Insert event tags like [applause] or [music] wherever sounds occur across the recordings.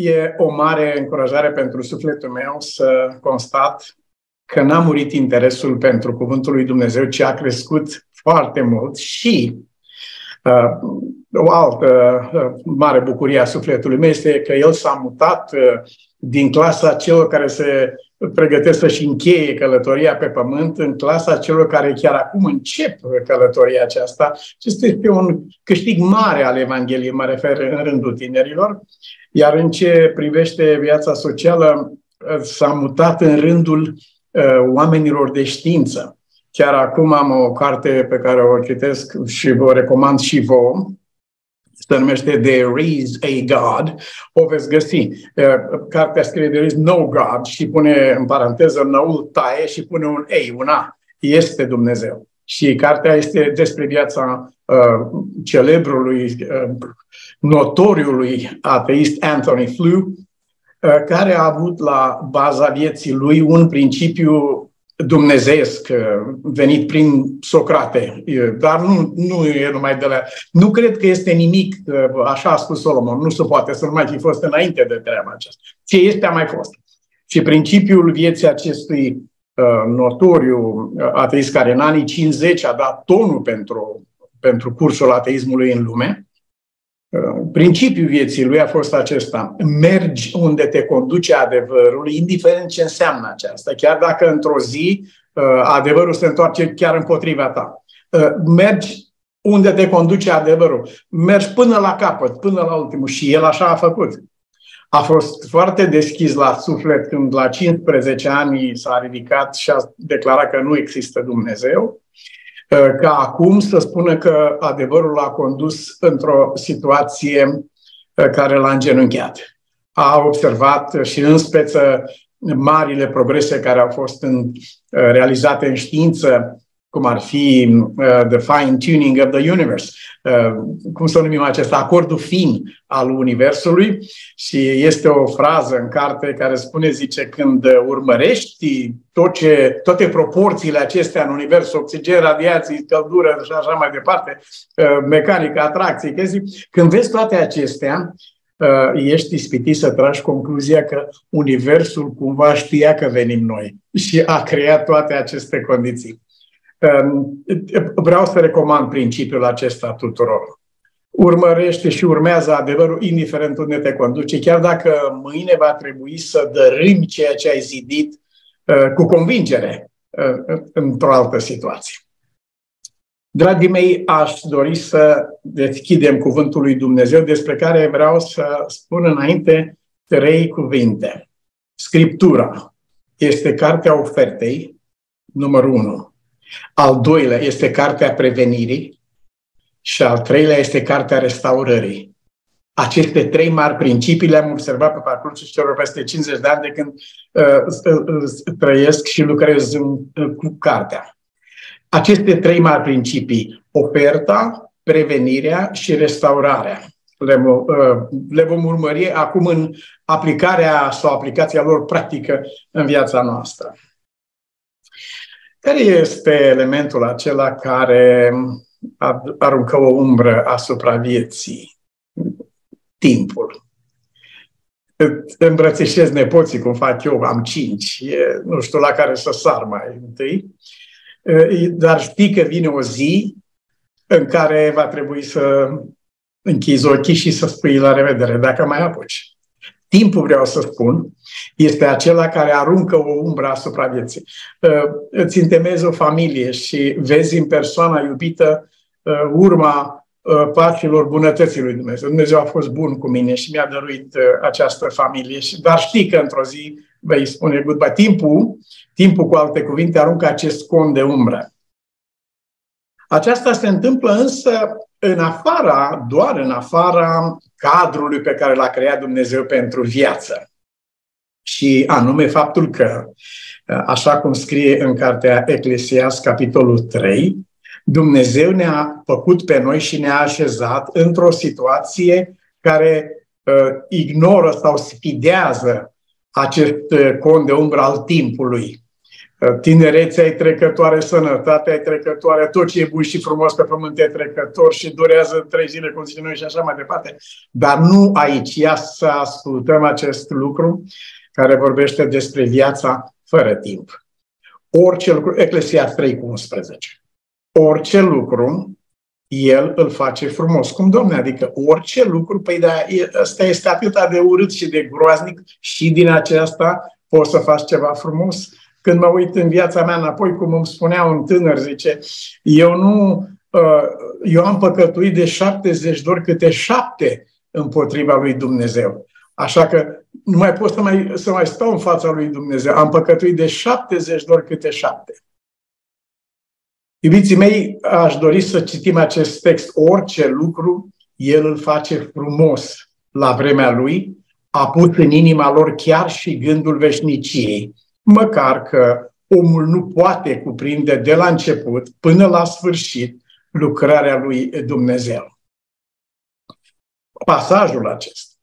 E o mare încurajare pentru sufletul meu să constat că n-a murit interesul pentru Cuvântul lui Dumnezeu, ci a crescut foarte mult și uh, o altă uh, mare bucurie a sufletului meu este că el s-a mutat uh, din clasa celor care se pregătesc să-și încheie călătoria pe pământ în clasa celor care chiar acum încep călătoria aceasta. Acesta este un câștig mare al Evangheliei, mă refer în rândul tinerilor. Iar în ce privește viața socială, s-a mutat în rândul uh, oamenilor de știință. Chiar acum am o carte pe care o citesc și vă recomand și vouă, se numește There is a God, o veți găsi. Cartea scrie There is no God și pune în paranteză noul taie și pune un A, un A. Este Dumnezeu. Și cartea este despre viața uh, celebrului, uh, notoriului ateist Anthony Flew, uh, care a avut la baza vieții lui un principiu dumnezeesc venit prin Socrate, dar nu, nu e numai de la... Nu cred că este nimic, așa a spus Solomon, nu se poate să nu mai fi fost înainte de treaba aceasta. Ce este, a mai fost. Și principiul vieții acestui uh, notoriu uh, ateist care în anii 50 a dat tonul pentru, pentru cursul ateismului în lume, Principiul vieții lui a fost acesta. Mergi unde te conduce adevărul, indiferent ce înseamnă aceasta, chiar dacă într-o zi uh, adevărul se întoarce chiar împotriva ta. Uh, mergi unde te conduce adevărul. Mergi până la capăt, până la ultimul. Și el așa a făcut. A fost foarte deschis la suflet când la 15 ani s-a ridicat și a declarat că nu există Dumnezeu Uh, ca acum să spună că adevărul l-a condus într-o situație uh, care l-a îngenunchiat. A observat și în speță marile progrese care au fost în, uh, realizate în știință, cum ar fi uh, the fine-tuning of the universe, uh, cum să numim acest acordul fin al Universului și este o frază în carte care spune, zice, când urmărești tot ce, toate proporțiile acestea în Univers, oxigen, radiații, căldură și așa mai departe, uh, mecanică, atracție, chestii, când vezi toate acestea, uh, ești ispitit să tragi concluzia că Universul cumva știa că venim noi și a creat toate aceste condiții. Ehm, vreau să recomand principiul acesta tuturor. Urmărește și urmează adevărul indiferent unde te conduce, chiar dacă mâine va trebui să dărâmi ceea ce ai zidit eh, cu convingere eh, într-o altă situație. Dragii mei, aș dori să deschidem Cuvântul lui Dumnezeu, despre care vreau să spun înainte trei cuvinte. Scriptura este cartea ofertei, numărul 1. Al doilea este cartea prevenirii și al treilea este cartea restaurării. Aceste trei mari principii le-am observat pe parcursul celor peste 50 de ani de când uh, uh, uh, trăiesc și lucrez uh, cu cartea. Aceste trei mari principii, oferta, prevenirea și restaurarea, le, uh, le vom urmări acum în aplicarea sau aplicația lor practică în viața noastră. Care este elementul acela care aruncă o umbră asupra vieții? Timpul. Îmbrățișez nepoții, cum fac eu, am cinci, e, nu știu la care să sar mai întâi, dar știi că vine o zi în care va trebui să închizi ochii și să spui la revedere, dacă mai apuci. Timpul, vreau să spun, este acela care aruncă o umbră asupra vieții. Uh, îți întemezi o familie și vezi în persoana iubită uh, urma uh, pașilor bunătății lui Dumnezeu. Dumnezeu a fost bun cu mine și mi-a dăruit această familie, dar știi că într-o zi vei spune goodbye. Timpul, timpul cu alte cuvinte, aruncă acest con de umbră. Aceasta se întâmplă însă în afara, doar în afara cadrului pe care l-a creat Dumnezeu pentru viață. Și anume faptul că, așa cum scrie în cartea Eclesias, capitolul 3, Dumnezeu ne-a făcut pe noi și ne-a așezat într-o situație care uh, ignoră sau sfidează acest uh, cont de umbră al timpului. Tinerețea e trecătoare, sănătatea e trecătoare, tot ce e bun și frumos pe pământ e trecător și durează trei zile, cum zicem noi, și așa mai departe. Dar nu aici. Ia să ascultăm acest lucru care vorbește despre viața fără timp. Orice lucru, Eclesiast 3 cu 11. Orice lucru, el îl face frumos. Cum, domne? Adică orice lucru, păi da, ăsta este atât de urât și de groaznic și din aceasta poți să faci ceva frumos. Când mă uit în viața mea înapoi, cum îmi spunea un tânăr, zice, eu nu, uh, eu am păcătuit de 70 de ori câte șapte împotriva lui Dumnezeu. Așa că nu mai pot să mai, să mai stau în fața lui Dumnezeu. Am păcătuit de 70 de ori câte șapte. Iubiții mei, aș dori să citim acest text. Orice lucru, El îl face frumos la vremea Lui, a pus în inima lor chiar și gândul veșniciei, măcar că omul nu poate cuprinde de la început până la sfârșit lucrarea lui Dumnezeu. Pasajul acesta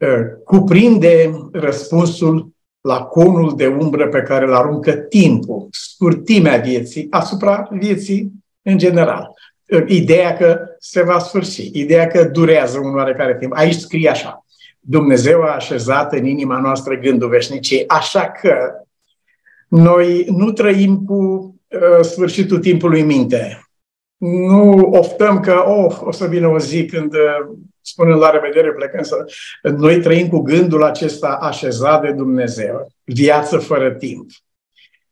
ă, cuprinde răspunsul la conul de umbră pe care îl aruncă timpul, scurtimea vieții, asupra vieții în general. Ideea că se va sfârși, ideea că durează un oarecare timp. Aici scrie așa. Dumnezeu a așezat în inima noastră gândul veșniciei, așa că noi nu trăim cu uh, sfârșitul timpului minte. Nu oftăm că, oh, o să vină o zi când uh, spunând la revedere, plecând să... Noi trăim cu gândul acesta așezat de Dumnezeu, viață fără timp.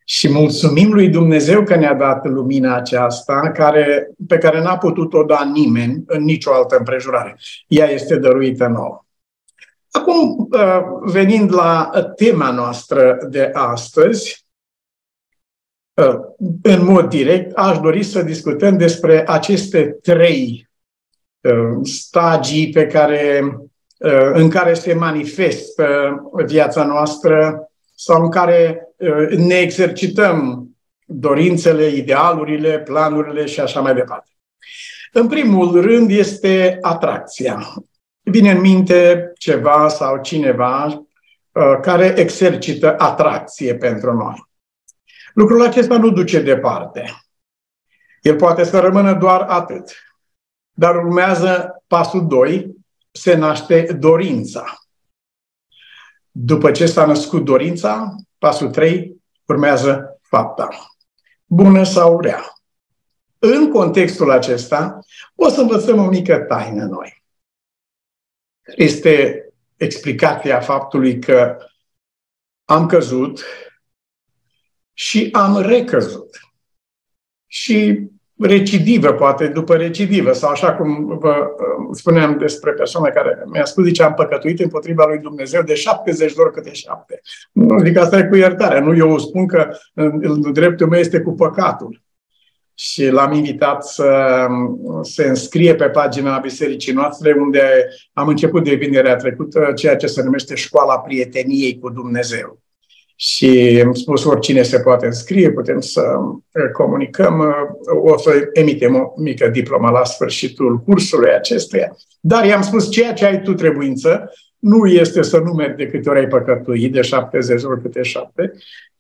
Și mulțumim lui Dumnezeu că ne-a dat lumina aceasta care, pe care n-a putut-o da nimeni în nicio altă împrejurare. Ea este dăruită nouă. Acum, uh, venind la tema noastră de astăzi, uh, în mod direct, aș dori să discutăm despre aceste trei Uh, stagii pe care, uh, în care se manifestă viața noastră sau în care uh, ne exercităm dorințele, idealurile, planurile și așa mai departe. În primul rând este atracția. Vine în minte ceva sau cineva care exercită atracție pentru noi. Lucrul acesta nu duce departe. El poate să rămână doar atât. Dar urmează pasul 2, se naște dorința. După ce s-a născut dorința, pasul 3, urmează fapta. Bună sau rea. În contextul acesta, o să învățăm o mică taină noi. Este explicația faptului că am căzut și am recăzut. Și recidivă, poate după recidivă, sau așa cum vă uh, spuneam despre persoana care mi-a spus, zice, am păcătuit împotriva lui Dumnezeu de 70 de ori câte șapte. Nu zic asta e cu iertare, nu eu spun că dreptul meu este cu păcatul. Și l-am invitat să se înscrie pe pagina bisericii noastre, unde am început de vinerea trecută ceea ce se numește Școala Prieteniei cu Dumnezeu și am spus oricine se poate înscrie, putem să uh, comunicăm, uh, o să emitem o mică diplomă la sfârșitul cursului acestuia. Dar i-am spus, ceea ce ai tu trebuință nu este să numeri de câte ori ai păcătuit, de 70 ori câte șapte,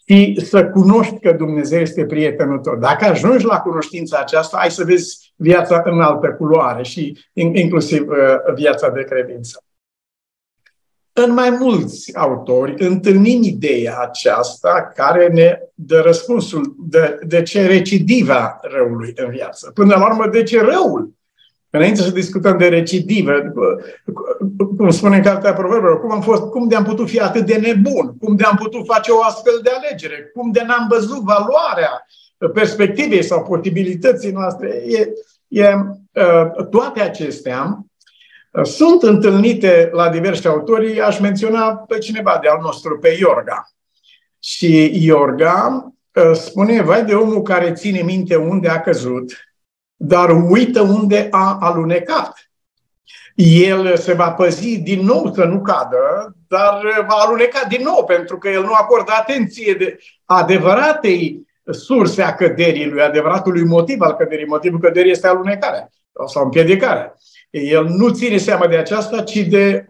ci să cunoști că Dumnezeu este prietenul tău. Dacă ajungi la cunoștința aceasta, ai să vezi viața în altă culoare și inclusiv uh, viața de credință. În mai mulți autori întâlnim ideea aceasta care ne dă răspunsul de, de ce recidiva răului în viață. Până la urmă, de ce răul? Înainte să discutăm de recidivă, cum spune în Cartea Proverbelor, cum am fost, cum de-am putut fi atât de nebun, cum de-am putut face o astfel de alegere, cum de n-am văzut valoarea perspectivei sau posibilității noastre. E, e, ă, toate acestea sunt întâlnite la diversi autori, aș menționa pe cineva de al nostru, pe Iorga. Și Iorga uh, spune, vai de omul care ține minte unde a căzut, dar uită unde a alunecat. El se va păzi din nou să nu cadă, dar va aluneca din nou, pentru că el nu acordă atenție de adevăratei surse a căderii lui, adevăratului motiv al căderii. Motivul căderii este alunecarea sau împiedicarea. El nu ține seama de aceasta, ci de,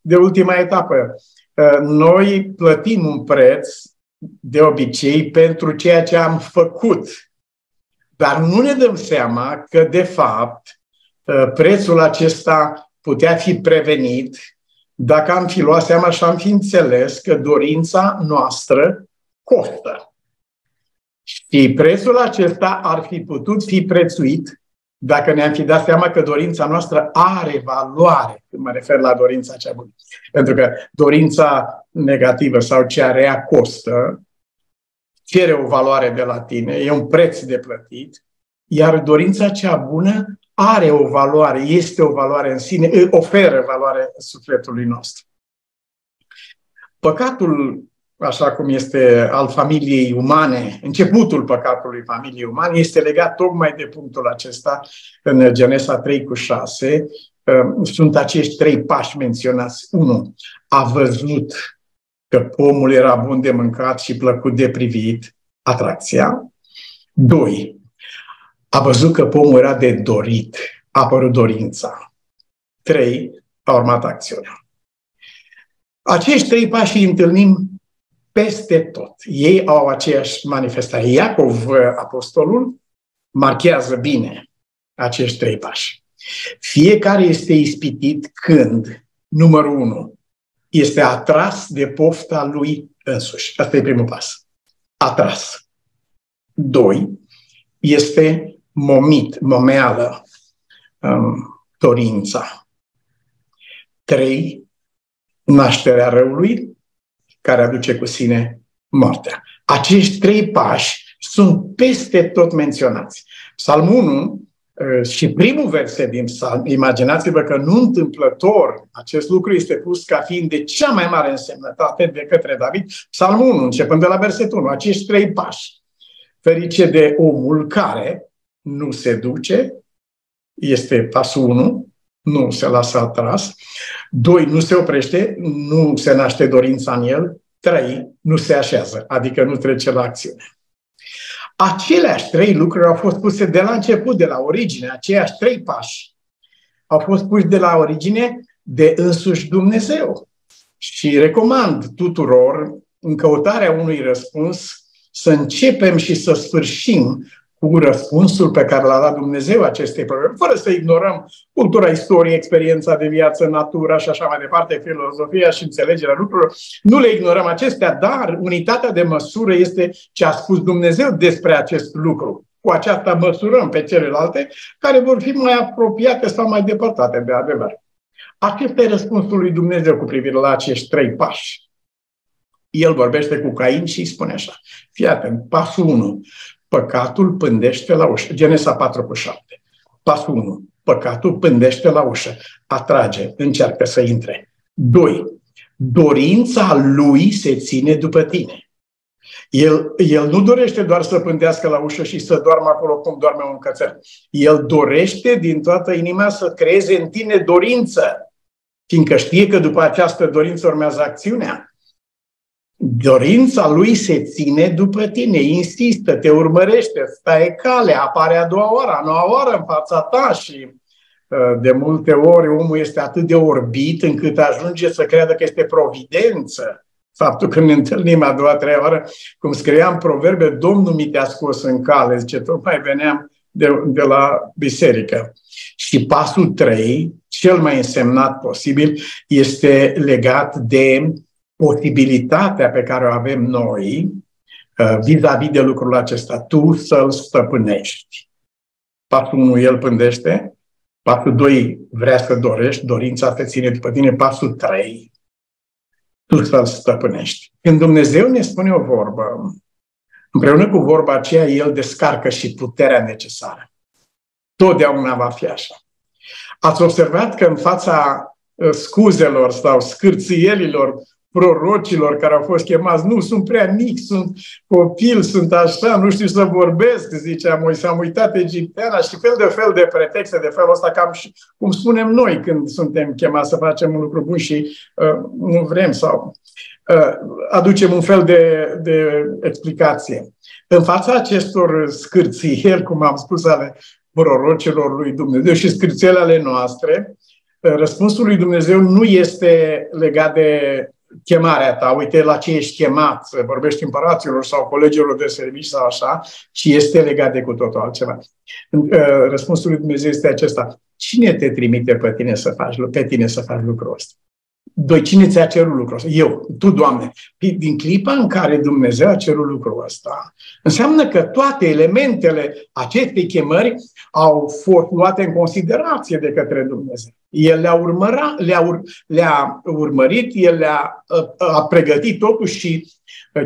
de ultima etapă. Uh, noi plătim un preț de obicei pentru ceea ce am făcut. Dar nu ne dăm seama că, de fapt, ă, prețul acesta putea fi prevenit dacă am fi luat seama și am fi înțeles că dorința noastră costă. Și prețul acesta ar fi putut fi prețuit dacă ne-am fi dat seama că dorința noastră are valoare, când mă refer la dorința cea bună. Pentru că dorința negativă sau cea rea costă, cere o valoare de la tine, e un preț de plătit, iar dorința cea bună are o valoare, este o valoare în sine, oferă valoare sufletului nostru. Păcatul așa cum este al familiei umane, începutul păcatului familiei umane, este legat tocmai de punctul acesta în Genesa 3 cu 6. Um, sunt acești trei pași menționați. Unu, a văzut că pomul era bun de mâncat și plăcut de privit, atracția. Doi, a văzut că pomul era de dorit, a apărut dorința. Trei, a urmat acțiunea. Acești trei pași îi întâlnim peste tot. Ei au aceeași manifestare. Iacov, apostolul, marchează bine acești trei pași. Fiecare este ispitit când, numărul unu, este atras de pofta lui însuși. Asta e primul pas. Atras. Doi, este momit, momeală, um, dorința. Trei, nașterea răului care aduce cu sine moartea. Acești trei pași sunt peste tot menționați. Psalmul 1 uh, și primul verset din psalm, imaginați-vă că nu întâmplător acest lucru este pus ca fiind de cea mai mare însemnătate de către David. Psalmul 1, începând de la versetul 1, acești trei pași. Ferice de omul care nu se duce, este pasul 1, nu se lasă atras. Doi, nu se oprește, nu se naște dorința în el. Trei, nu se așează, adică nu trece la acțiune. Aceleași trei lucruri au fost puse de la început, de la origine, aceiași trei pași. Au fost puși de la origine de însuși Dumnezeu. Și recomand tuturor, în căutarea unui răspuns, să începem și să sfârșim cu răspunsul pe care l-a dat Dumnezeu acestei probleme, fără să ignorăm cultura, istorie, experiența de viață, natura și așa mai departe, filozofia și înțelegerea lucrurilor. Nu le ignorăm acestea, dar unitatea de măsură este ce a spus Dumnezeu despre acest lucru. Cu aceasta măsurăm pe celelalte care vor fi mai apropiate sau mai depărtate de adevăr. Acesta e răspunsul lui Dumnezeu cu privire la acești trei pași. El vorbește cu Cain și îi spune așa. Fii atent, pasul 1 păcatul pândește la ușă. Genesa 4 cu 7. Pasul 1. Păcatul pândește la ușă. Atrage, încearcă să intre. 2. Dorința lui se ține după tine. El, el nu dorește doar să pândească la ușă și să doarmă acolo cum doarme un cățel. El dorește din toată inima să creeze în tine dorință, fiindcă știe că după această dorință urmează acțiunea. Dorința lui se ține după tine, insistă, te urmărește, stai cale, apare a doua oară, a noua oară în fața ta și uh, de multe ori omul este atât de orbit încât ajunge să creadă că este providență. Faptul că ne întâlnim a doua, treia oară, cum scriam în proverbe, Domnul mi te-a scos în cale, zice, tocmai veneam de, de la biserică. Și pasul 3, cel mai însemnat posibil, este legat de posibilitatea pe care o avem noi uh, vis-a-vis de lucrul acesta, tu să-l stăpânești. Pasul 1, el pândește, pasul 2, vrea să dorești, dorința te ține după tine, pasul 3, tu să-l stăpânești. Când Dumnezeu ne spune o vorbă, împreună cu vorba aceea, El descarcă și puterea necesară. Totdeauna va fi așa. Ați observat că în fața uh, scuzelor sau scârțielilor prorocilor care au fost chemați, nu, sunt prea mic, sunt copil, sunt așa, nu știu să vorbesc, zicea Moise, am uitat egipteana și fel de fel de pretexte de felul ăsta, cam și cum spunem noi când suntem chemați să facem un lucru bun și uh, nu vrem sau uh, aducem un fel de, de explicație. În fața acestor scârțieri, cum am spus, ale prorocilor lui Dumnezeu și scârțiele ale noastre, uh, răspunsul lui Dumnezeu nu este legat de chemarea ta, uite la ce ești chemat, să vorbești împăraților sau colegilor de serviciu sau așa, ci este legat de cu totul altceva. Răspunsul lui Dumnezeu este acesta. Cine te trimite pe tine să faci, pe tine să faci lucrul ăsta? Doi, cine ți-a cerut lucrul ăsta? Eu, tu, Doamne. Păi, din clipa în care Dumnezeu a cerut lucrul ăsta, înseamnă că toate elementele acestei chemări au fost luate în considerație de către Dumnezeu. El le-a, urmăra, le-a, ur, le-a urmărit, el le-a a, a pregătit totuși și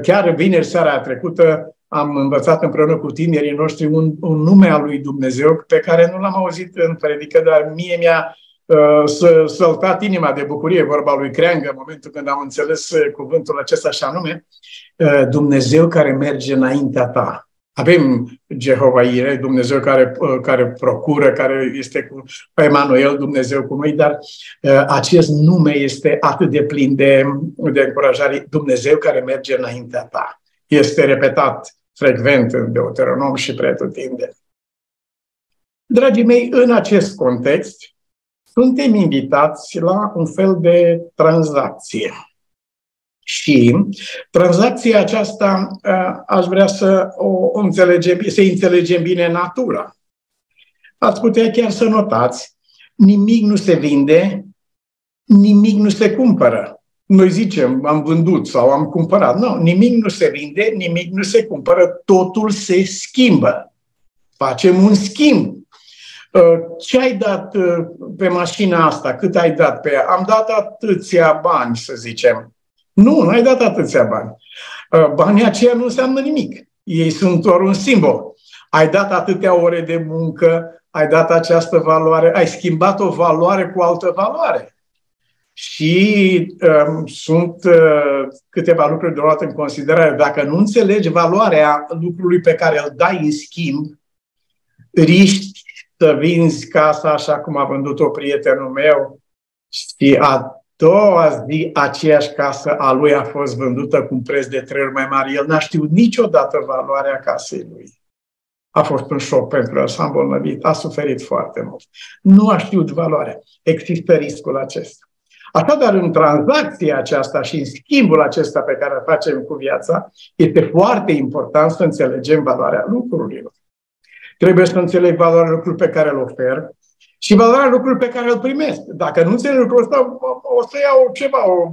chiar vineri seara trecută am învățat împreună cu tinerii noștri un, un nume al lui Dumnezeu pe care nu l-am auzit în predică, dar mie mi-a uh, să săltat inima de bucurie, vorba lui Creangă, în momentul când am înțeles uh, cuvântul acesta și anume, uh, Dumnezeu care merge înaintea ta. Avem Jehova Ire, Dumnezeu care, uh, care procură, care este cu Emanuel, Dumnezeu cu noi, dar uh, acest nume este atât de plin de, de încurajare. Dumnezeu care merge înaintea ta. Este repetat frecvent în Deuteronom și pretutinde. Dragii mei, în acest context, suntem invitați la un fel de tranzacție. Și tranzacția aceasta aș vrea să o înțelegem, să înțelegem bine natura. Ați putea chiar să notați, nimic nu se vinde, nimic nu se cumpără noi zicem, am vândut sau am cumpărat. Nu, nimic nu se vinde, nimic nu se cumpără, totul se schimbă. Facem un schimb. Uh, ce ai dat uh, pe mașina asta? Cât ai dat pe ea? Am dat atâția bani, să zicem. Nu, nu ai dat atâția bani. Uh, banii aceia nu înseamnă nimic. Ei sunt doar un simbol. Ai dat atâtea ore de muncă, ai dat această valoare, ai schimbat o valoare cu altă valoare. Și um, sunt uh, câteva lucruri de luat în considerare. Dacă nu înțelegi valoarea lucrului pe care îl dai în schimb, riști să vinzi casa așa cum a vândut-o prietenul meu și a doua zi aceeași casă a lui a fost vândută cu un preț de trei ori mai mare. El n-a știut niciodată valoarea casei lui. A fost un șoc pentru el, s-a îmbolnăvit, a suferit foarte mult. Nu a știut valoarea. Există riscul acesta. Așadar, în tranzacția aceasta și în schimbul acesta pe care îl facem cu viața, este foarte important să înțelegem valoarea lucrurilor. Trebuie să înțeleg valoarea lucrurilor pe care îl ofer și valoarea lucrurilor pe care îl primesc. Dacă nu înțeleg lucrul ăsta, o să iau ceva, o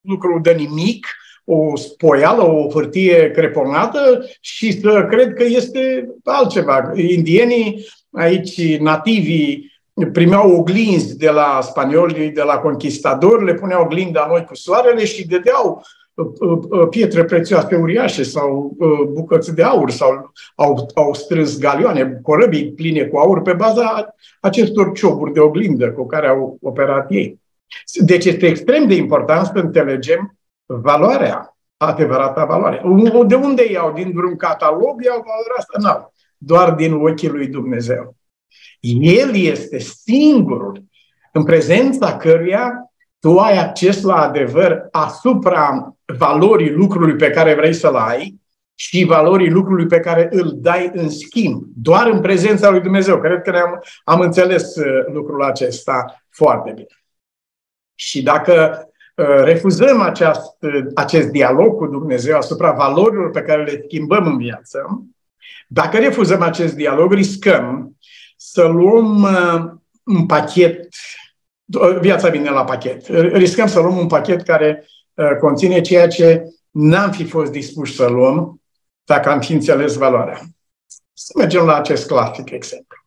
lucru de nimic, o spoială, o hârtie creponată și să cred că este altceva. Indienii, aici nativii primeau oglinzi de la spanioli, de la conquistadori, le puneau oglinda noi cu soarele și dădeau uh, uh, uh, pietre prețioase uriașe sau bucăți de aur sau au, au strâns galioane, corăbii pline cu aur pe baza acestor cioburi de oglindă cu care au operat ei. Deci este extrem de important să înțelegem valoarea, adevărata valoare. De unde iau? Din vreun catalog iau valoarea asta? Nu. Doar din ochii lui Dumnezeu. El este singurul în prezența căruia tu ai acces la adevăr asupra valorii lucrului pe care vrei să-l ai și valorii lucrului pe care îl dai în schimb. Doar în prezența lui Dumnezeu. Cred că am, am înțeles uh, lucrul acesta foarte bine. Și dacă uh, refuzăm aceast, acest dialog cu Dumnezeu asupra valorilor pe care le schimbăm în viață, dacă refuzăm acest dialog, riscăm să luăm uh, un pachet, viața vine la pachet. Riscăm să luăm un pachet care uh, conține ceea ce n-am fi fost dispuși să luăm dacă am fi înțeles valoarea. Să mergem la acest clasic exemplu.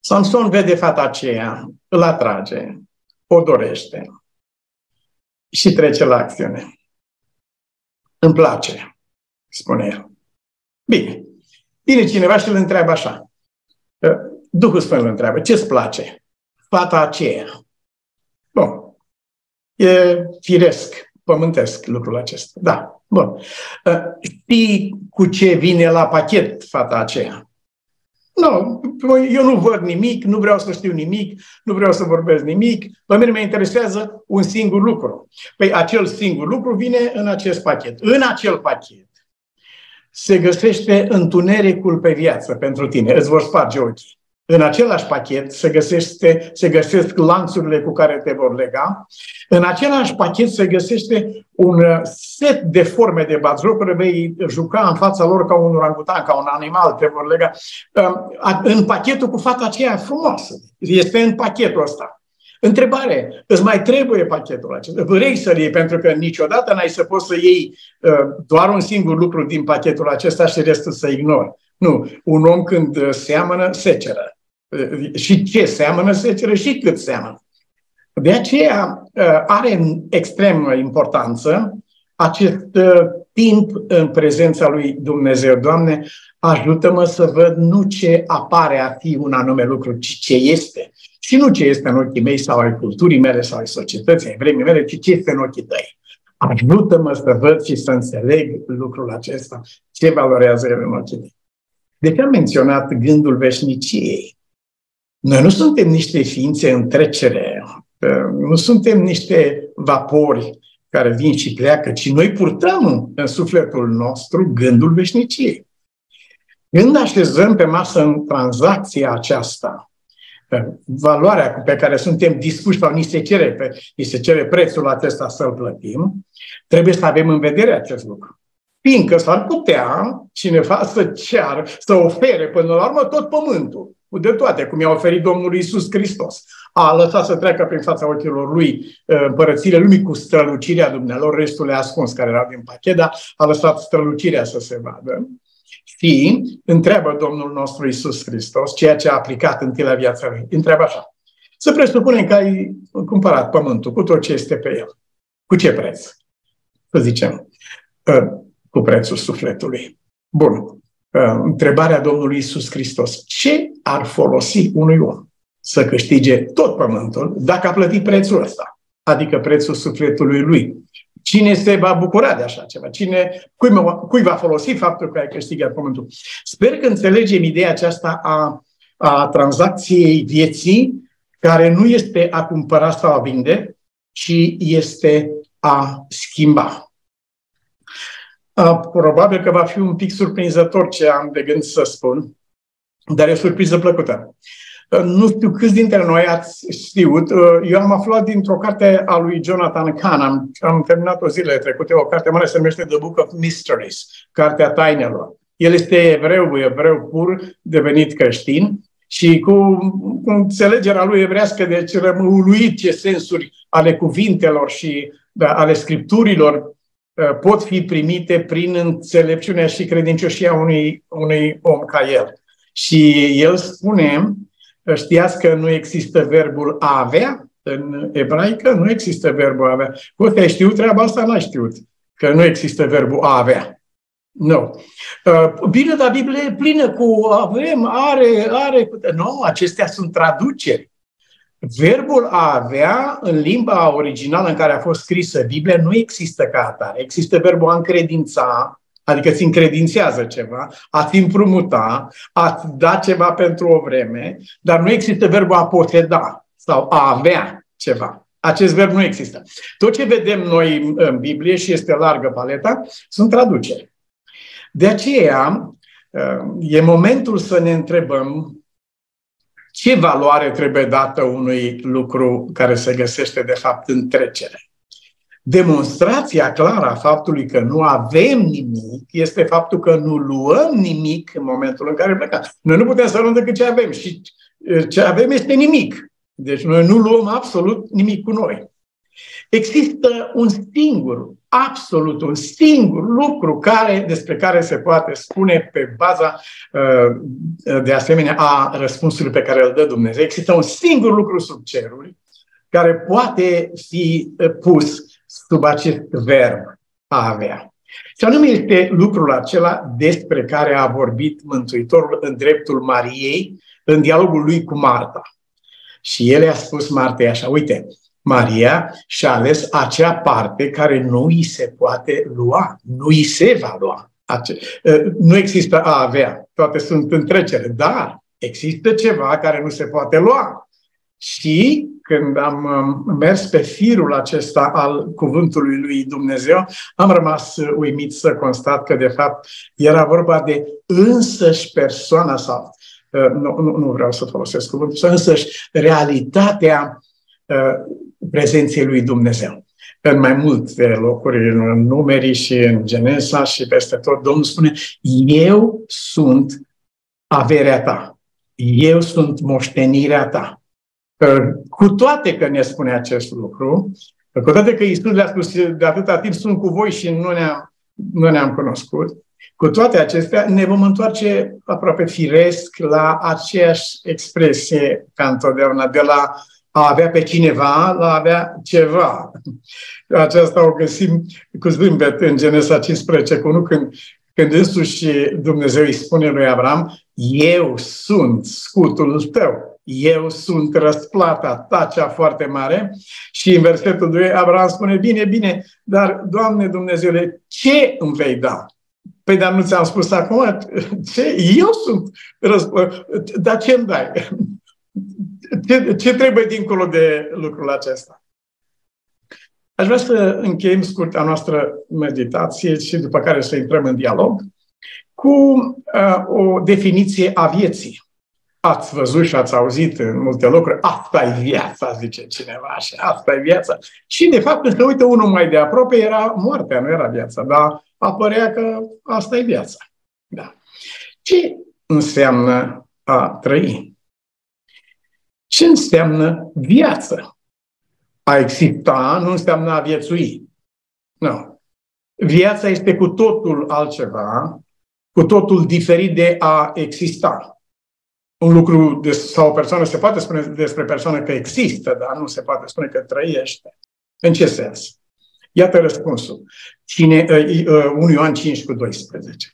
Samson vede fata aceea, îl atrage, o dorește și trece la acțiune. Îmi place, spune el. Bine. Bine cineva și îl întreabă așa. Duhul Sfânt îl întreabă, ce-ți place? Fata aceea. Bun. E firesc, pământesc lucrul acesta. Da. Bun. Știi cu ce vine la pachet fata aceea? Nu, eu nu văd nimic, nu vreau să știu nimic, nu vreau să vorbesc nimic. Pe mine mă interesează un singur lucru. Păi acel singur lucru vine în acest pachet. În acel pachet se găsește întunericul pe viață pentru tine. Îți vor sparge ochii. În același pachet se, găsește, se găsesc lanțurile cu care te vor lega. În același pachet se găsește un set de forme de bazjocuri, vei juca în fața lor ca un orangutan, ca un animal, te vor lega. În pachetul cu fata aceea frumoasă. Este în pachetul ăsta. Întrebare, îți mai trebuie pachetul acesta? Vrei să-l iei, pentru că niciodată n-ai să poți să iei uh, doar un singur lucru din pachetul acesta și restul să ignori. Nu, un om când seamănă, seceră. Uh, și ce seamănă, seceră și cât seamănă. De aceea uh, are extremă importanță acest timp în prezența lui Dumnezeu. Doamne, ajută-mă să văd nu ce apare a fi un anume lucru, ci ce este. Și nu ce este în ochii mei sau ai culturii mele sau ai societății, ai vremii mele, ci ce este în ochii tăi. Ajută-mă să văd și să înțeleg lucrul acesta, ce valorează el în ochii tăi. De ce am menționat gândul veșniciei? Noi nu suntem niște ființe în trecere, nu suntem niște vapori care vin și pleacă, ci noi purtăm în sufletul nostru gândul veșniciei. Când așezăm pe masă în tranzacția aceasta, valoarea pe care suntem dispuși sau ni se cere, pe, ni se cere prețul acesta să-l plătim, trebuie să avem în vedere acest lucru. Fiindcă s-ar putea cineva să ceară, să ofere până la urmă tot pământul, de toate, cum i-a oferit Domnul Isus Hristos. A lăsat să treacă prin fața ochilor lui uh, împărățiile lumii cu strălucirea dumnealor, restul le ascuns care erau din pachet, dar a lăsat strălucirea să se vadă. Și întreabă Domnul nostru Isus Hristos, ceea ce a aplicat în la viața lui. Întreabă așa. Să presupunem că ai cumpărat pământul cu tot ce este pe el. Cu ce preț? Să zicem, ă, cu prețul sufletului. Bun. Ă, întrebarea Domnului Isus Hristos. Ce ar folosi unui om să câștige tot pământul dacă a plătit prețul ăsta? Adică prețul sufletului lui. Cine se va bucura de așa ceva? Cine, cui, mă, cui va folosi faptul că ai câștigat pământul? Sper că înțelegem ideea aceasta a, a tranzacției vieții, care nu este a cumpăra sau a vinde, ci este a schimba. A, probabil că va fi un pic surprinzător ce am de gând să spun, dar e o surpriză plăcută. Nu știu câți dintre noi ați știut. Uh, eu am aflat dintr-o carte a lui Jonathan Kahn, am, am terminat-o zilele trecute, o carte mare se numește The Book of Mysteries, Cartea Tainelor. El este evreu, evreu pur, devenit creștin și cu, cu înțelegerea lui evrească, deci rămân uluit ce sensuri ale cuvintelor și da, ale scripturilor uh, pot fi primite prin înțelepciunea și credincioșia unui, unui om ca el. Și el spune Știați că nu există verbul a avea? În ebraică nu există verbul a avea. Cum te știut treaba asta? N-ai știut. Că nu există verbul a avea. Nu. Uh, bine, dar Biblia e plină cu avem, are, are. Nu, acestea sunt traduceri. Verbul a avea, în limba originală în care a fost scrisă Biblia, nu există ca atare. Există verbul a încredința, adică ți încredințează ceva, a-ți împrumuta, a-ți da ceva pentru o vreme, dar nu există verbul a poseda sau a avea ceva. Acest verb nu există. Tot ce vedem noi în Biblie, și este largă paleta, sunt traduceri. De aceea, e momentul să ne întrebăm ce valoare trebuie dată unui lucru care se găsește, de fapt, în trecere. Demonstrația clară a faptului că nu avem nimic este faptul că nu luăm nimic în momentul în care plecăm. Noi nu putem să luăm decât ce avem și ce avem este nimic. Deci noi nu luăm absolut nimic cu noi. Există un singur, absolut un singur lucru care, despre care se poate spune pe baza de asemenea a răspunsului pe care îl dă Dumnezeu. Există un singur lucru sub cerul care poate fi pus sub acest verb a avea. Și anume este lucrul acela despre care a vorbit Mântuitorul în dreptul Mariei în dialogul lui cu Marta. Și el a spus Martei așa, uite, Maria și-a ales acea parte care nu îi se poate lua, nu îi se va lua. Ă, nu există a avea, toate sunt în trecere, dar există ceva care nu se poate lua. Și când am um, mers pe firul acesta al cuvântului lui Dumnezeu, am rămas uimit să constat că, de fapt, era vorba de însăși persoana sau nu, nu, nu vreau să folosesc cuvântul, însăși realitatea prezenței lui Dumnezeu. În mai multe locuri, în numeri și în Genesa și peste tot, Domnul spune, eu sunt averea ta. Eu sunt moștenirea ta. Cu toate că ne spune acest lucru, cu toate că Iisus le-a spus de atâta timp sunt cu voi și nu ne-am, nu ne-am cunoscut, cu toate acestea ne vom întoarce aproape firesc la aceeași expresie ca întotdeauna, de la a avea pe cineva la a avea ceva. Aceasta o găsim cu zâmbet în Genesa 15 cu 1, când, când însuși Dumnezeu îi spune lui Abraham, eu sunt scutul tău, eu sunt răsplata ta cea foarte mare. Și în versetul 2 Abraham spune, bine, bine, dar Doamne Dumnezeule, ce îmi vei da? Păi, dar nu ți-am spus acum ce? Eu sunt răsplata. Dar ce îmi dai? Ce, ce trebuie dincolo de lucrul acesta? Aș vrea să încheiem scurta noastră meditație și după care să intrăm în dialog cu uh, o definiție a vieții. Ați văzut și ați auzit în multe locuri, asta e viața, zice cineva așa, asta e viața. Și de fapt, când se uită unul mai de aproape, era moartea, nu era viața, dar apărea că asta e viața. Da. Ce înseamnă a trăi? Ce înseamnă viață? A exista nu înseamnă a viețui. Nu. Viața este cu totul altceva, cu totul diferit de a exista. Un lucru de, sau o persoană se poate spune despre persoană că există, dar nu se poate spune că trăiește. În ce sens? Iată răspunsul. Cine, uh, uh, 1 Ioan 5 cu 12.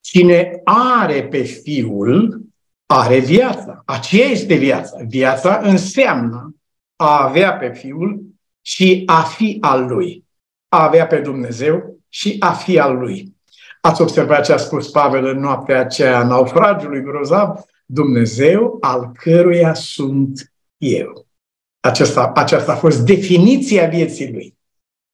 Cine are pe Fiul, are viața. Aceea este viața. Viața înseamnă a avea pe Fiul și a fi al Lui. A avea pe Dumnezeu și a fi al Lui. Ați observat ce a spus Pavel în noaptea aceea a naufragiului grozav? Dumnezeu al căruia sunt eu. Aceasta, aceasta a fost definiția vieții lui.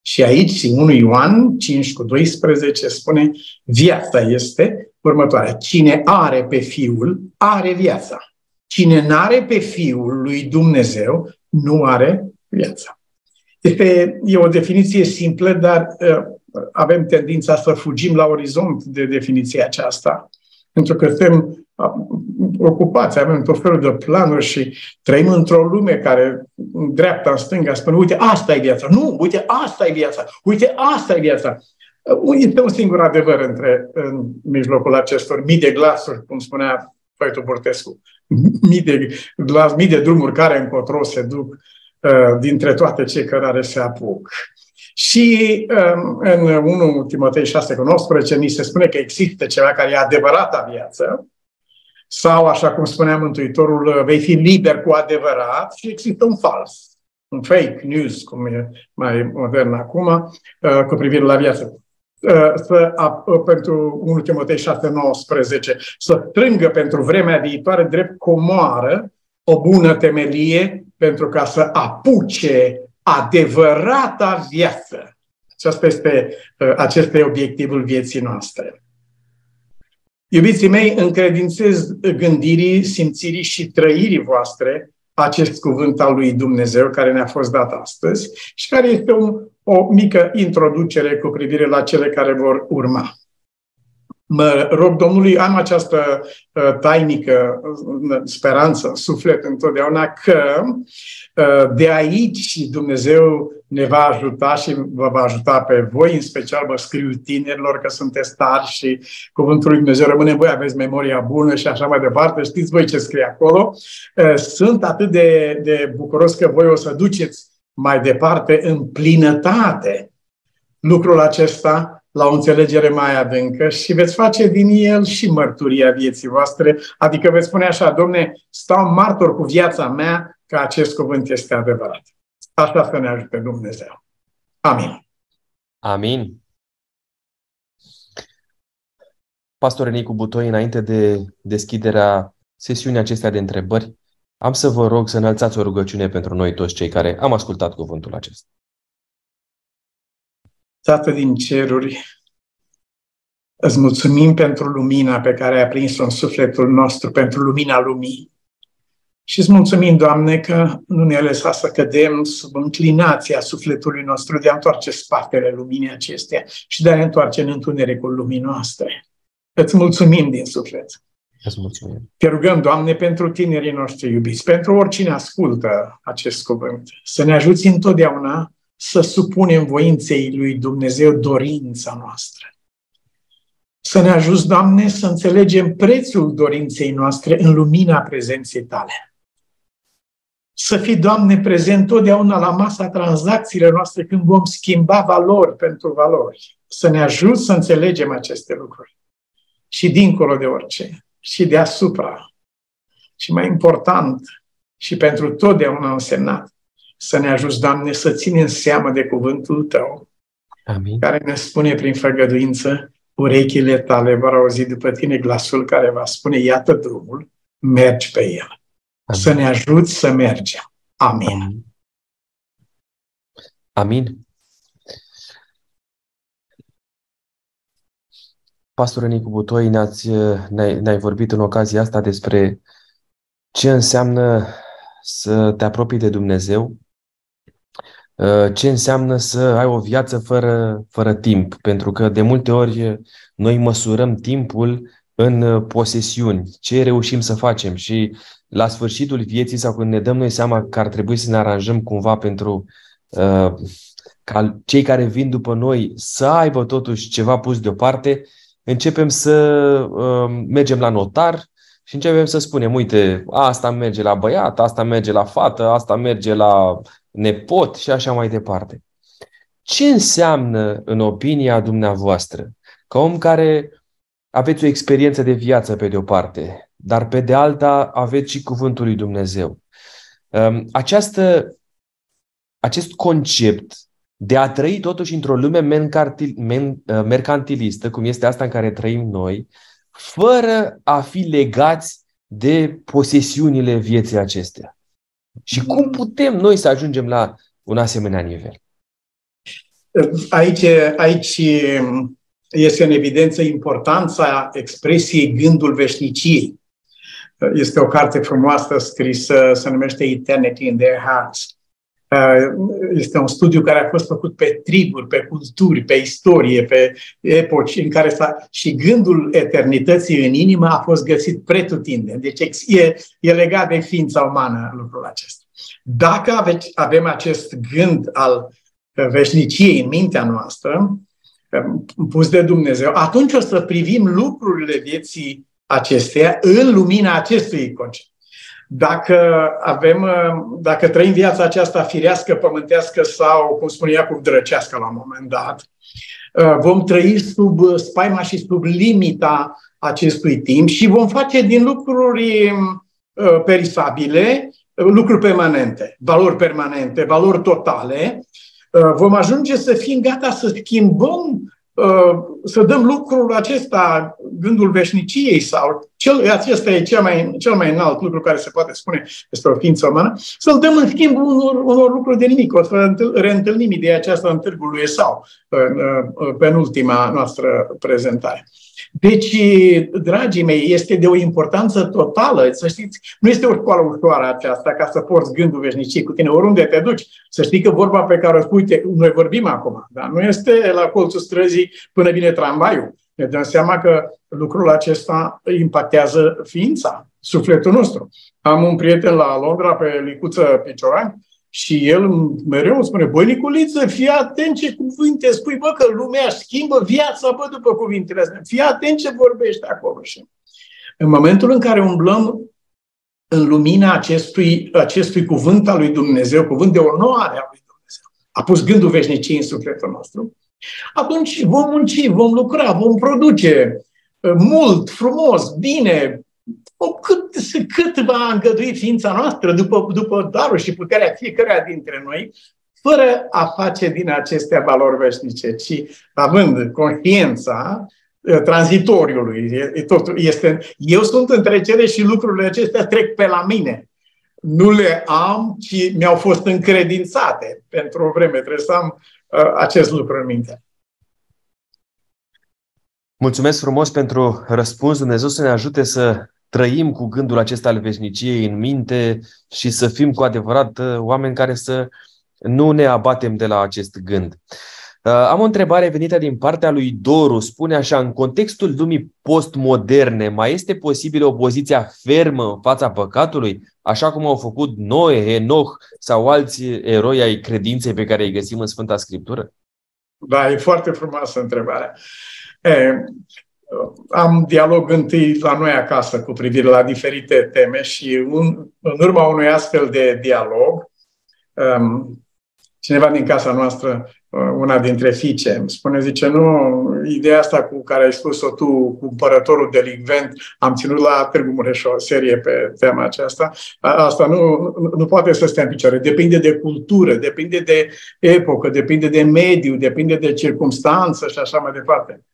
Și aici, în 1 Ioan 5 cu 12, spune viața este următoarea. Cine are pe Fiul, are viața. Cine nu are pe Fiul lui Dumnezeu, nu are viața. Este, e o definiție simplă, dar uh, avem tendința să fugim la orizont de definiția aceasta, pentru că suntem ocupați, avem tot felul de planuri și trăim într-o lume care, în dreapta, în stânga, spune, uite, asta e viața. Nu, uite, asta e viața. Uite, asta e viața. Este un singur adevăr între, în mijlocul acestor mii de glasuri, cum spunea Păitul Bortescu, mii de, glas, mii de drumuri care încotro se duc uh, dintre toate cei care se apuc. Și um, în 1 Timotei 6 cu 19 ni se spune că există ceva care e adevărata viață, sau, așa cum spunea Mântuitorul, vei fi liber cu adevărat și există un fals, un fake news, cum e mai modern acum, uh, cu privire la viață. Uh, să, uh, pentru 1 Timotei 6, 19, să strângă pentru vremea viitoare drept comoară o bună temelie pentru ca să apuce adevărata viață. Acesta este, acesta este obiectivul vieții noastre. Iubiții mei, încredințez gândirii, simțirii și trăirii voastre acest cuvânt al lui Dumnezeu care ne-a fost dat astăzi și care este un, o mică introducere cu privire la cele care vor urma. Mă rog Domnului, am această uh, tainică uh, speranță în suflet întotdeauna că uh, de aici Dumnezeu ne va ajuta și vă va ajuta pe voi, în special vă scriu tinerilor că sunteți tari și Cuvântul lui Dumnezeu rămâne voi, aveți memoria bună și așa mai departe, știți voi ce scrie acolo. Sunt atât de, de bucuros că voi o să duceți mai departe în plinătate lucrul acesta la o înțelegere mai adâncă și veți face din el și mărturia vieții voastre, adică veți spune așa, domne, stau martor cu viața mea că acest cuvânt este adevărat. Așa să ne ajute Dumnezeu. Amin. Amin. Pastor Nicu Butoi, înainte de deschiderea sesiunii acestea de întrebări, am să vă rog să înălțați o rugăciune pentru noi toți cei care am ascultat cuvântul acesta. Tată din ceruri, Îți mulțumim pentru lumina pe care ai aprins-o în sufletul nostru, pentru lumina lumii. Și îți mulțumim, Doamne, că nu ne-ai lăsat să cădem sub înclinația sufletului nostru de a întoarce spatele luminii acestea și de a ne întoarce în întunericul lumii noastre. Îți mulțumim din suflet. Îți mulțumim. Te rugăm, Doamne, pentru tinerii noștri iubiți, pentru oricine ascultă acest cuvânt, să ne ajuți întotdeauna să supunem voinței lui Dumnezeu dorința noastră. Să ne ajuți, Doamne, să înțelegem prețul dorinței noastre în lumina prezenței Tale. Să fii, Doamne, prezent totdeauna la masa tranzacțiilor noastre când vom schimba valori pentru valori. Să ne ajut să înțelegem aceste lucruri. Și dincolo de orice. Și deasupra. Și mai important, și pentru totdeauna însemnat, să ne ajuți, Doamne, să ținem seama de cuvântul Tău, Amin. care ne spune prin făgăduință, urechile tale vor auzi după tine glasul care va spune, iată drumul, mergi pe el. Amin. Să ne ajuți să mergem. Amin. Amin. Amin. Pastor Nicu Butoi, ne-ați, ne-ai, ne-ai vorbit în ocazia asta despre ce înseamnă să te apropii de Dumnezeu, ce înseamnă să ai o viață fără, fără timp, pentru că de multe ori noi măsurăm timpul în posesiuni, ce reușim să facem? Și la sfârșitul vieții sau când ne dăm noi seama că ar trebui să ne aranjăm cumva pentru uh, ca cei care vin după noi să aibă totuși ceva pus deoparte, începem să uh, mergem la notar și începem să spunem, uite, asta merge la băiat, asta merge la fată, asta merge la nepot și așa mai departe. Ce înseamnă, în opinia dumneavoastră, ca om care aveți o experiență de viață pe de o parte, dar pe de alta aveți și cuvântul lui Dumnezeu. Um, această, acest concept de a trăi totuși într-o lume uh, mercantilistă, cum este asta în care trăim noi, fără a fi legați de posesiunile vieții acestea. Și cum putem noi să ajungem la un asemenea nivel? Aici, aici este în evidență importanța expresiei gândul veșniciei. Este o carte frumoasă scrisă, se numește Eternity in Their Hearts. Este un studiu care a fost făcut pe triburi, pe culturi, pe istorie, pe epoci în care s-a... și gândul eternității în inimă a fost găsit pretutindeni. Deci e, e legat de ființa umană lucrul acesta. Dacă avem acest gând al veșniciei în mintea noastră, pus de Dumnezeu, atunci o să privim lucrurile vieții acesteia în lumina acestui concept. Dacă avem, dacă trăim viața aceasta firească, pământească sau, cum spune Iacob, drăcească la un moment dat, vom trăi sub spaima și sub limita acestui timp și vom face din lucruri uh, perisabile lucruri permanente, valori permanente, valori totale, uh, vom ajunge să fim gata să schimbăm, uh, să dăm lucrul acesta, gândul veșniciei sau cel, acesta e cel mai, cel mai înalt lucru care se poate spune despre o ființă umană, să-l dăm în schimb unor, unor lucruri de nimic. O să reîntâlnim ideea aceasta în târgul lui Esau, în uh, penultima noastră prezentare. Deci, dragii mei, este de o importanță totală. Să știți, nu este o școală ușoară aceasta ca să porți gândul veșniciei cu tine oriunde te duci. Să știi că vorba pe care o spui, te, noi vorbim acum, dar nu este la colțul străzii până vine tramvaiul. Ne dăm seama că lucrul acesta impactează ființa, sufletul nostru. Am un prieten la Londra, pe Licuță Picioran, și el mereu îmi spune, băi, Niculiță, fii atent ce cuvinte spui, bă, că lumea schimbă viața, bă, după cuvintele astea. Fii atent ce vorbești acolo. Și în momentul în care umblăm în lumina acestui, acestui cuvânt al lui Dumnezeu, cuvânt de onoare al lui Dumnezeu, a pus gândul veșniciei în sufletul nostru, atunci vom munci, vom lucra, vom produce uh, mult, frumos, bine, cât, cât va îngădui ființa noastră după, după darul și puterea fiecăruia dintre noi, fără a face din acestea valori veșnice, ci având conștiința tranzitoriului. Totul este, eu sunt în trecere și lucrurile acestea trec pe la mine. Nu le am, ci mi-au fost încredințate pentru o vreme. Trebuie să am uh, acest lucru în minte. Mulțumesc frumos pentru răspuns. Dumnezeu să ne ajute să trăim cu gândul acesta al veșniciei în minte și să fim cu adevărat uh, oameni care să nu ne abatem de la acest gând. Uh, am o întrebare venită din partea lui Doru. Spune așa, în contextul lumii postmoderne, mai este posibilă opoziția fermă în fața păcatului, așa cum au făcut Noe, Enoch sau alți eroi ai credinței pe care îi găsim în Sfânta Scriptură? Da, e foarte frumoasă întrebarea. E, am dialog întâi la noi acasă cu privire la diferite teme și un, în urma unui astfel de dialog, um, cineva din casa noastră, uh, una dintre fiice, îmi spune, zice, nu, ideea asta cu care ai spus-o tu, cu cumpărătorul delicvent, am ținut la Târgu Mureș o serie pe tema aceasta, asta nu, nu poate să stea în picioare. Depinde de cultură, depinde de epocă, depinde de mediu, depinde de circumstanță și așa mai departe.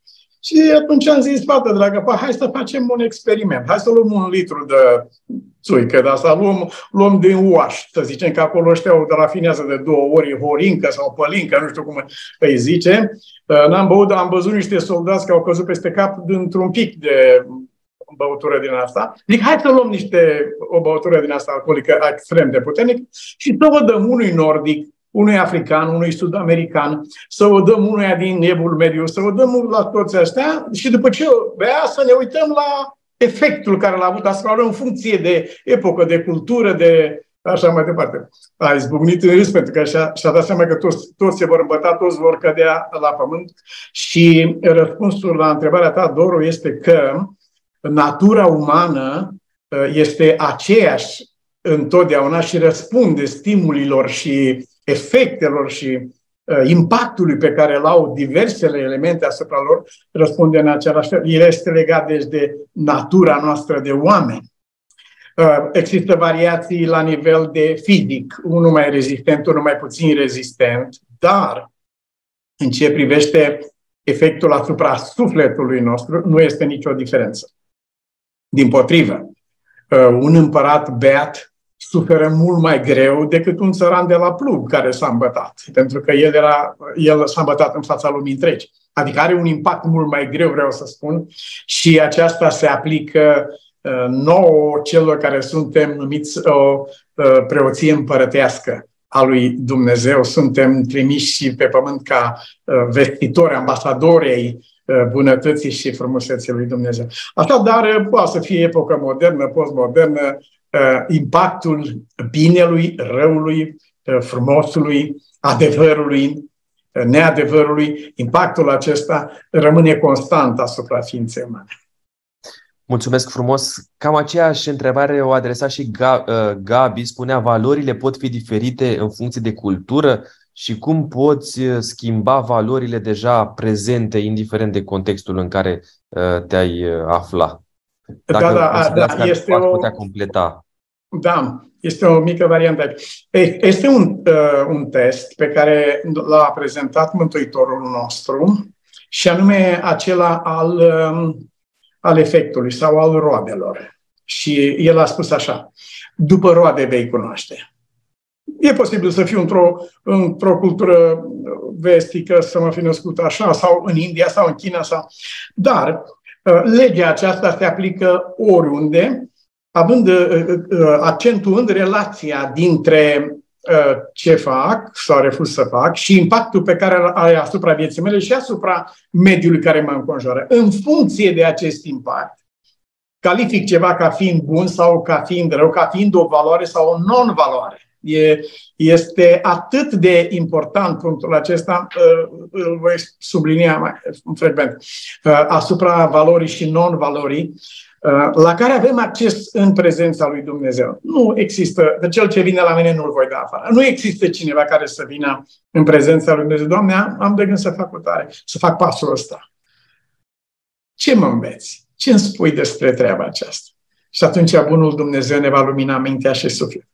Și atunci am zis, fată dragă, pa, hai să facem un experiment. Hai să luăm un litru de țuică, dar să luăm, luăm din uaș. Să zicem că acolo ăștia o rafinează de două ori horincă sau pălincă, nu știu cum îi zice. Uh, n-am băut, dar am văzut niște soldați care au căzut peste cap dintr-un pic de băutură din asta. Zic, hai să luăm niște, o băutură din asta alcoolică extrem de puternic și să o dăm unui nordic unui african, unui sud-american, să o dăm unuia din Evul Mediu, să o dăm la toți ăștia și după ce bea să ne uităm la efectul care l-a avut asupra în funcție de epocă, de cultură, de așa mai departe. A izbucnit în râs pentru că și-a, și-a dat seama că toți, toți se vor îmbăta, toți vor cădea la pământ și răspunsul la întrebarea ta, Doru, este că natura umană uh, este aceeași întotdeauna și răspunde stimulilor și efectelor și uh, impactului pe care îl au diversele elemente asupra lor, răspunde în același fel. El este legat deci de natura noastră de oameni. Uh, există variații la nivel de fizic, unul mai rezistent, unul mai puțin rezistent, dar în ce privește efectul asupra sufletului nostru, nu este nicio diferență. Din potrivă, uh, un împărat beat suferă mult mai greu decât un țăran de la plug care s-a îmbătat, pentru că el, era, el s-a îmbătat în fața lumii întregi. Adică are un impact mult mai greu, vreau să spun, și aceasta se aplică uh, nouă celor care suntem numiți o uh, preoție împărătească a lui Dumnezeu. Suntem trimiși pe pământ ca uh, vestitori, ambasadori ai bunătății și frumuseții lui Dumnezeu. Așadar, poate să fie epocă modernă, postmodernă, Uh, impactul binelui, răului, uh, frumosului, adevărului, uh, neadevărului, impactul acesta rămâne constant asupra ființei umane. Mulțumesc frumos. Cam aceeași întrebare o adresa și Gabi. Spunea, valorile pot fi diferite în funcție de cultură și cum poți schimba valorile deja prezente, indiferent de contextul în care te-ai afla. Dacă da, da, da, este o... putea completa. Da, este o mică variantă. Este un, uh, un test pe care l-a prezentat Mântuitorul nostru și anume acela al, um, al efectului sau al roadelor. Și el a spus așa, după roade vei cunoaște. E posibil să fiu într-o, într-o cultură vestică, să mă fi născut așa, sau în India, sau în China, sau... Dar uh, legea aceasta se aplică oriunde având uh, uh, uh, accentul în relația dintre ce fac sau refuz să fac și impactul pe care îl are asupra vieții mele și asupra mediului care mă înconjoară. În funcție de acest impact, calific ceva ca fiind bun sau ca fiind rău, ca fiind o valoare sau o non-valoare. E, este atât de important punctul acesta, îl voi sublinia mai frecvent, asupra valorii și non-valorii, Uh, la care avem acces în prezența lui Dumnezeu. Nu există, de cel ce vine la mine nu-l voi da afară. Nu există cineva care să vină în prezența lui Dumnezeu. Doamne, am de gând să fac o tare, să fac pasul ăsta. Ce mă înveți? Ce îmi spui despre treaba aceasta? Și atunci bunul Dumnezeu ne va lumina mintea și sufletul.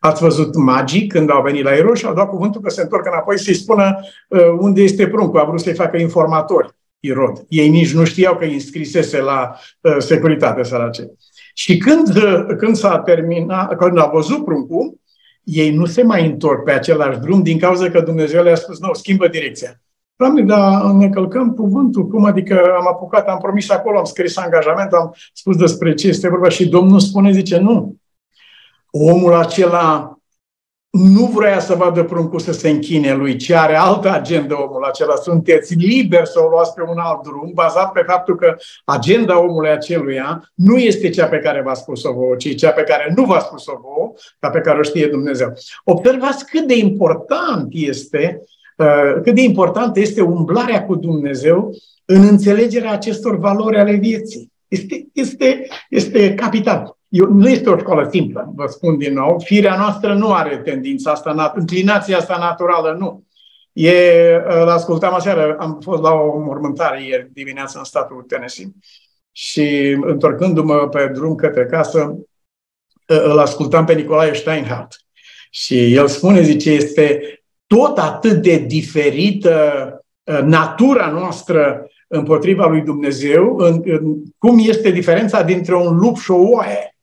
Ați văzut magii când au venit la erou și au dat cuvântul că se întorc înapoi să-i spună uh, unde este pruncul. A vrut să-i facă informatori. Irod. Ei nici nu știau că înscrisese la uh, securitate sărace. Și când, uh, când s-a terminat, când a văzut pruncul, ei nu se mai întorc pe același drum din cauza că Dumnezeu le-a spus, nu, schimbă direcția. Doamne, dar ne călcăm cuvântul, cum adică am apucat, am promis acolo, am scris angajament, am spus despre ce este vorba și Domnul spune, zice, nu. Omul acela nu vrea să vadă pruncul să se închine lui, ci are altă agendă omul acela. Sunteți liberi să o luați pe un alt drum, bazat pe faptul că agenda omului aceluia nu este cea pe care v-a spus-o vouă, ci cea pe care nu v-a spus-o vouă, dar pe care o știe Dumnezeu. Observați cât de important este uh, cât de importantă este umblarea cu Dumnezeu în înțelegerea acestor valori ale vieții. Este, este, este capital. Eu, nu este o școală simplă, vă spun din nou. Firea noastră nu are tendința asta, inclinația asta naturală, nu. E, îl ascultam aseară, am fost la o mormântare ieri dimineața în statul Tennessee și întorcându-mă pe drum către casă, îl ascultam pe Nicolae Steinhardt. Și el spune, zice, este tot atât de diferită uh, natura noastră împotriva lui Dumnezeu, în, în, cum este diferența dintre un lup și o oaie.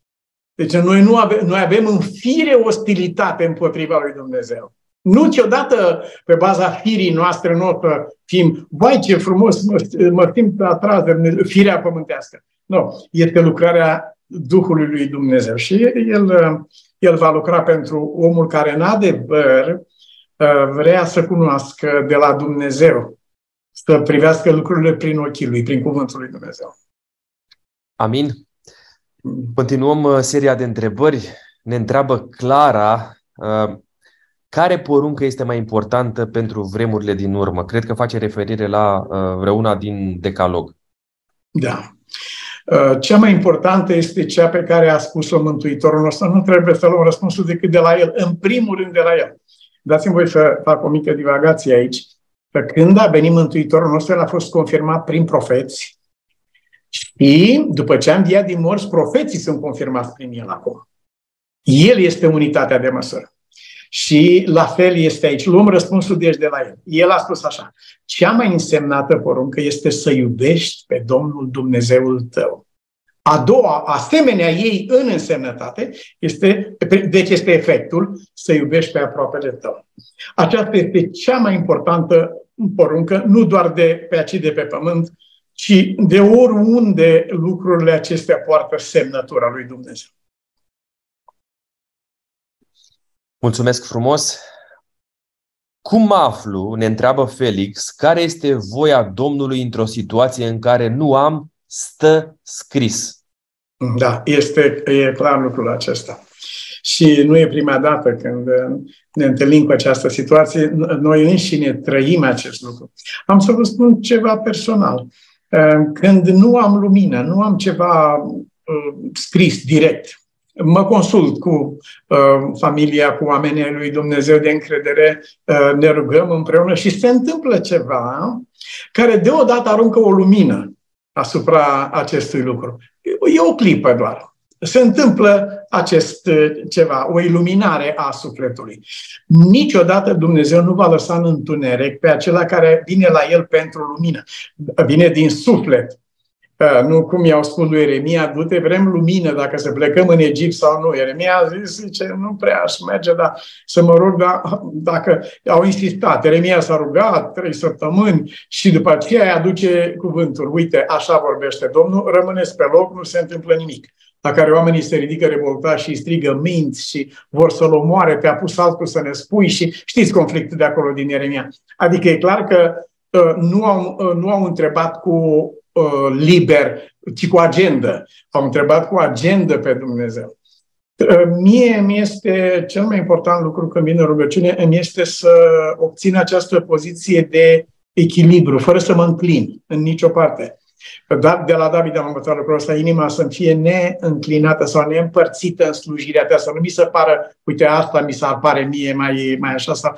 Deci noi, nu avem, noi avem în fire ostilitate împotriva lui Dumnezeu. Nu niciodată pe baza firii noastre nu o să fim, vai ce frumos mă, mă simt atras de firea pământească. Nu, este lucrarea Duhului lui Dumnezeu și el, el va lucra pentru omul care în adevăr vrea să cunoască de la Dumnezeu, să privească lucrurile prin ochii lui, prin cuvântul lui Dumnezeu. Amin. Continuăm uh, seria de întrebări. Ne întreabă Clara uh, care poruncă este mai importantă pentru vremurile din urmă? Cred că face referire la uh, vreuna din Decalog. Da. Cea mai importantă este cea pe care a spus-o Mântuitorul nostru. Nu trebuie să luăm răspunsul decât de la el, în primul rând de la el. Dați-mi voi să fac o mică divagație aici. Că când a venit Mântuitorul nostru, el a fost confirmat prin profeți, și după ce a înviat din morți, profeții sunt confirmați prin el acum. El este unitatea de măsură. Și la fel este aici. Luăm răspunsul deci de la el. El a spus așa. Cea mai însemnată poruncă este să iubești pe Domnul Dumnezeul tău. A doua, asemenea ei în însemnătate, este, deci este efectul să iubești pe aproapele tău. Aceasta este cea mai importantă poruncă, nu doar de pe aici de pe pământ, ci de oriunde lucrurile acestea poartă semnătura lui Dumnezeu. Mulțumesc frumos! Cum mă aflu, ne întreabă Felix, care este voia Domnului într-o situație în care nu am stă scris? Da, este e clar lucrul acesta. Și nu e prima dată când ne întâlnim cu această situație, noi înșine trăim acest lucru. Am să vă spun ceva personal. Ehm, când nu am lumină, nu am ceva uh, scris direct, mă consult cu uh, familia, cu oamenii lui Dumnezeu de încredere, uh, ne rugăm împreună și se întâmplă ceva care deodată aruncă o lumină asupra acestui lucru. E o clipă doar se întâmplă acest uh, ceva, o iluminare a sufletului. Niciodată Dumnezeu nu va lăsa în întuneric pe acela care vine la el pentru lumină. Vine din suflet. Uh, nu cum i-au spus lui Eremia, du-te, vrem lumină dacă să plecăm în Egipt sau nu. Eremia a zis, zice, nu prea aș merge, dar să mă rog, da, dacă au insistat. Eremia s-a rugat trei săptămâni și după aceea aduce cuvântul. Uite, așa vorbește Domnul, rămâneți pe loc, nu se întâmplă nimic la care oamenii se ridică revoltați și strigă minți și vor să-l omoare, te-a pus altul să ne spui și știți conflictul de acolo din Ieremia. Adică e clar că uh, nu, au, uh, nu au întrebat cu uh, liber, ci cu agendă. Au întrebat cu agendă pe Dumnezeu. Uh, mie mi este cel mai important lucru când vine rugăciune, îmi este să obțin această poziție de echilibru, fără să mă înclin în nicio parte. Da, de la David am învățat lucrul ăsta, inima să fie neînclinată sau neîmpărțită în slujirea ta, să nu mi se pară, uite, asta mi s-ar pare mie mai, mai așa. Sau,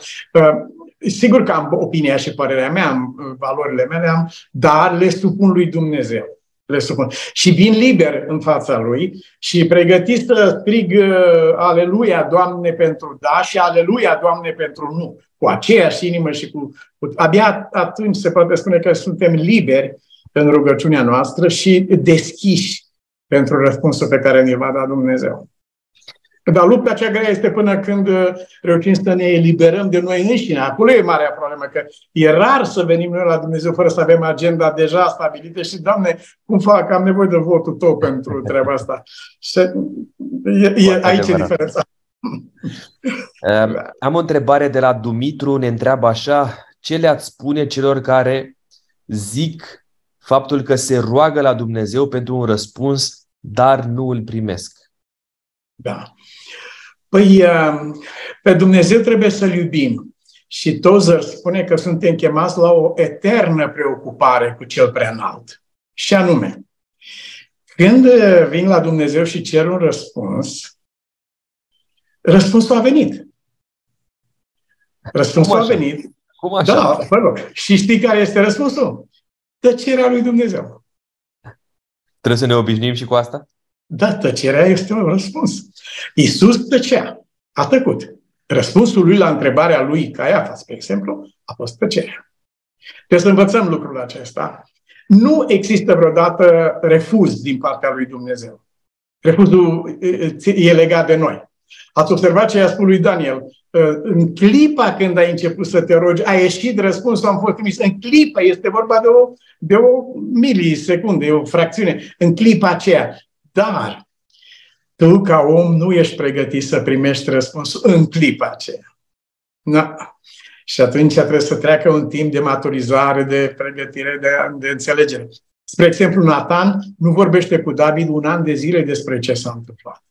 sigur că am opinia și părerea mea, am valorile mele, am, dar le supun lui Dumnezeu. Le supun. Și vin liber în fața lui și pregătit să strig uh, Aleluia, Doamne, pentru da și Aleluia, Doamne, pentru nu. Cu aceeași inimă și cu, cu... Abia atunci se poate spune că suntem liberi în rugăciunea noastră și deschiși pentru răspunsul pe care ne va da Dumnezeu. Dar lupta cea grea este până când uh, reușim să ne eliberăm de noi înșine. Acolo e marea problemă, că e rar să venim noi la Dumnezeu fără să avem agenda deja stabilită și, Doamne, cum fac? Am nevoie de votul tău pentru [laughs] treaba asta. Și e, e aici e diferența. Am o întrebare de la Dumitru, ne întreabă așa, ce le-ați spune celor care zic faptul că se roagă la Dumnezeu pentru un răspuns, dar nu îl primesc? Da. Păi, um, pe Dumnezeu trebuie să-L iubim. Și Tozer spune că suntem chemați la o eternă preocupare cu cel prea înalt. Și anume, când vin la Dumnezeu și cer un răspuns, răspunsul a venit. Răspunsul a venit. Cum așa? Da, vă rog. Și știi care este răspunsul? Tăcerea lui Dumnezeu. Trebuie să ne obișnuim și cu asta? Da, tăcerea este un răspuns. Iisus tăcea. A tăcut. Răspunsul lui la întrebarea lui Caiafa, spre exemplu, a fost tăcerea. Trebuie să învățăm lucrul acesta. Nu există vreodată refuz din partea lui Dumnezeu. Refuzul e legat de noi. Ați observat ce i-a spus lui Daniel. În clipa când ai început să te rogi, a ieșit răspunsul, am fost trimis. În clipa, este vorba de o, de o milisecundă, o fracțiune. În clipa aceea. Dar tu, ca om, nu ești pregătit să primești răspunsul în clipa aceea. Na. Și atunci trebuie să treacă un timp de maturizare, de pregătire, de, de înțelegere. Spre exemplu, Nathan nu vorbește cu David un an de zile despre ce s-a întâmplat.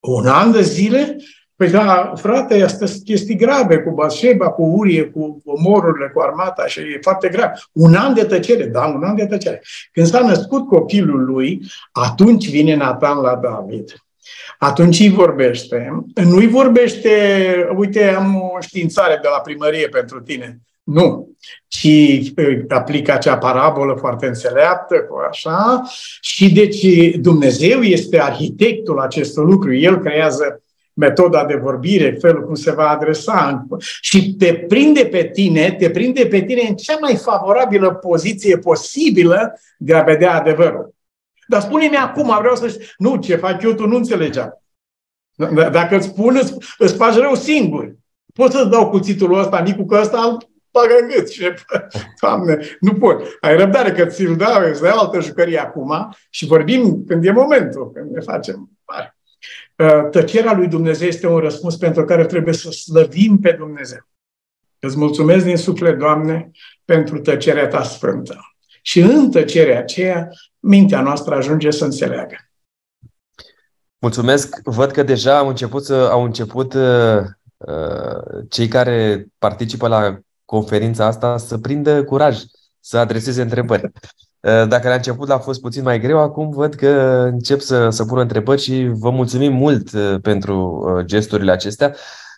Un an de zile Păi da, frate, asta sunt chestii grave cu Bașeba, cu Urie, cu omorurile, cu armata și e foarte grav. Un an de tăcere, da, un an de tăcere. Când s-a născut copilul lui, atunci vine Nathan la David. Atunci îi vorbește. Nu îi vorbește, uite, am o științare de la primărie pentru tine. Nu. Ci aplică acea parabolă foarte înțeleaptă, cu așa. Și deci Dumnezeu este arhitectul acestor lucruri. El creează metoda de vorbire, felul cum se va adresa și te prinde pe tine, te prinde pe tine în cea mai favorabilă poziție posibilă de a vedea adevărul. Dar spune-mi acum, vreau să știu, nu, ce fac eu, tu nu înțelegeam. Dacă îți spun, îți, îți faci rău singur. Pot să-ți dau cuțitul ăsta, micu, că ăsta îl bagă în gât. Și, [laughs] doamne, nu pot. Ai răbdare că ți-l dau, îți dau altă jucărie acum și vorbim când e momentul, când ne facem mare. Uh, tăcerea lui Dumnezeu este un răspuns pentru care trebuie să slăvim pe Dumnezeu. Îți mulțumesc din suflet, Doamne, pentru tăcerea Ta sfântă. Și în tăcerea aceea, mintea noastră ajunge să înțeleagă. Mulțumesc. Văd că deja au început, să, au început uh, uh, cei care participă la conferința asta să prindă curaj, să adreseze întrebări. Eh, dacă la început a fost puțin mai greu, acum văd că încep să, să pun întrebări și vă mulțumim mult eh, pentru eh, gesturile acestea.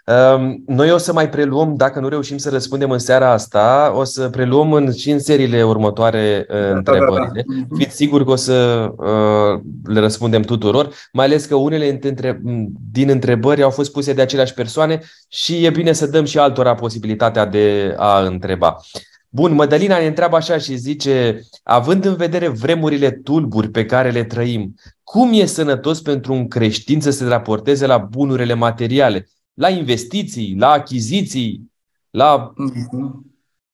Ehm, noi o să mai preluăm, dacă nu reușim să răspundem în seara asta, o să preluăm în, și în seriile următoare da, întrebările. Da, da, da. Mhm. Fiți siguri că o să uh, le răspundem tuturor, mai ales că unele din întrebări au fost puse de aceleași persoane și e bine să dăm și altora posibilitatea de a întreba. Bun, Mădălina ne întreabă așa și zice, având în vedere vremurile tulburi pe care le trăim, cum e sănătos pentru un creștin să se raporteze la bunurile materiale, la investiții, la achiziții, la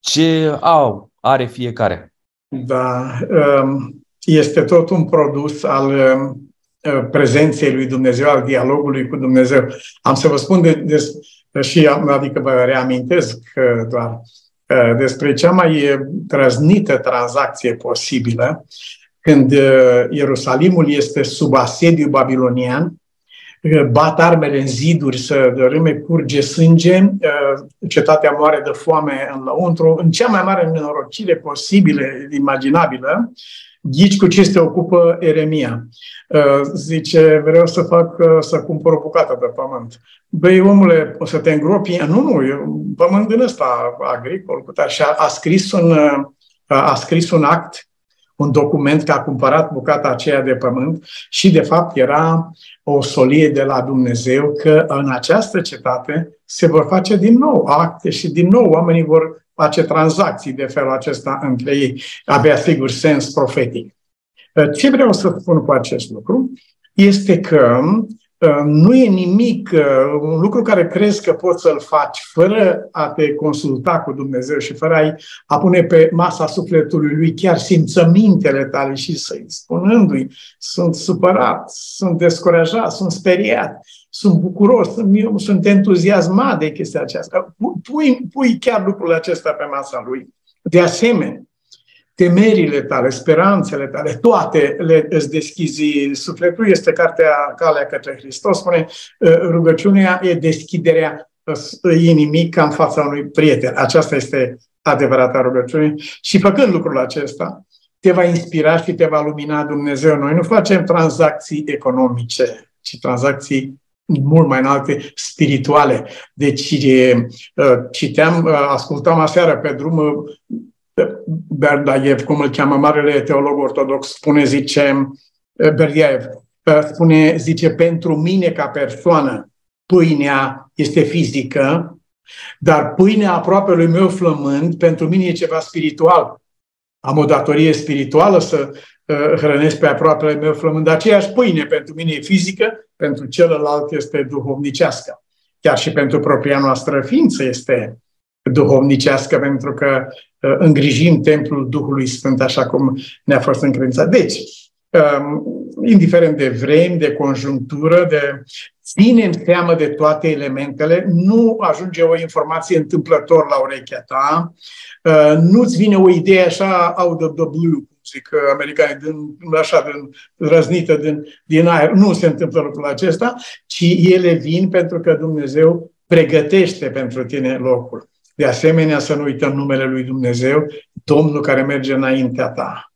ce au, are fiecare? Da, um, este tot un produs al um, uh, prezenței lui Dumnezeu, al dialogului cu Dumnezeu. Am să vă spun de, de și adică vă reamintesc doar Uh, despre cea mai uh, trăznită tranzacție posibilă, când uh, Ierusalimul este sub asediu babilonian, bat armele în ziduri, să râme curge sânge, cetatea moare de foame în lăuntru, în cea mai mare nenorocire posibilă, imaginabilă, ghici cu ce se ocupă Eremia. Zice, vreau să fac, să cumpăr o bucată de pământ. Băi, omule, o să te îngropi? Nu, nu, e un pământ din ăsta agricol. Și a, a, scris un, a scris un act, un document că a cumpărat bucata aceea de pământ și, de fapt, era o solie de la Dumnezeu că în această cetate se vor face din nou acte și din nou oamenii vor face tranzacții de felul acesta între ei. Avea, sigur, sens profetic. Ce vreau să spun cu acest lucru este că Uh, nu e nimic, uh, un lucru care crezi că poți să-l faci fără a te consulta cu Dumnezeu și fără a, a pune pe masa sufletului lui chiar simțămintele tale și să-i spunându-i, sunt supărat, sunt descurajat, sunt speriat, sunt bucuros, sunt, eu sunt entuziasmat de chestia aceasta. Pui, pui chiar lucrul acesta pe masa lui. De asemenea, temerile tale, speranțele tale, toate le îți deschizi sufletul. Este cartea Calea către Hristos. Spune, ă, rugăciunea e deschiderea inimii ca în fața unui prieten. Aceasta este adevărata rugăciune. Și făcând lucrul acesta, te va inspira și te va lumina Dumnezeu. Noi nu facem tranzacții economice, ci tranzacții mult mai înalte, spirituale. Deci ă, citeam, ă, ascultam aseară pe drum Berdaev, cum îl cheamă marele teolog ortodox, spune, zice, eh, Berdaev, eh, spune, zice, pentru mine ca persoană, pâinea este fizică, dar pâinea aproape lui meu flămând, pentru mine e ceva spiritual. Am o datorie spirituală să uh, hrănesc pe aproapele meu flămând. Aceeași pâine pentru mine e fizică, pentru celălalt este duhovnicească. Chiar și pentru propria noastră ființă este duhovnicească, pentru că uh, îngrijim templul Duhului Sfânt așa cum ne-a fost încredințat. Deci, um, indiferent de vreme, de conjunctură, de ținem seamă de toate elementele, nu ajunge o informație întâmplător la urechea ta, uh, nu-ți vine o idee așa out of the blue, cum zic americanii, din, așa, din, răznită din, din aer. Nu se întâmplă lucrul acesta, ci ele vin pentru că Dumnezeu pregătește pentru tine locul. De asemenea, să nu uităm numele lui Dumnezeu, Domnul care merge înaintea ta.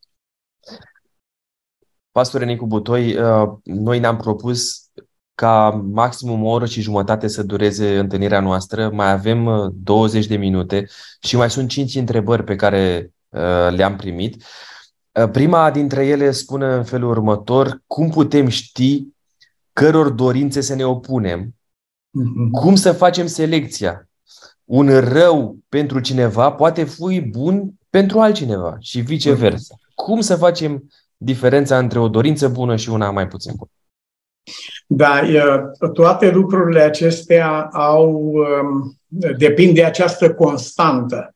Pastore Nicu Butoi, uh, noi ne-am propus ca maximum o oră și jumătate să dureze întâlnirea noastră. Mai avem 20 uh, de minute și mai sunt 5 întrebări pe care uh, le-am primit. Prima dintre ele spune în felul următor, cum putem ști căror dorințe să ne opunem? Mm-hmm. Cum să facem selecția? Un rău pentru cineva poate fi bun pentru altcineva și viceversa. Cum să facem diferența între o dorință bună și una mai puțin bună? Da, toate lucrurile acestea au, um, depind de această constantă.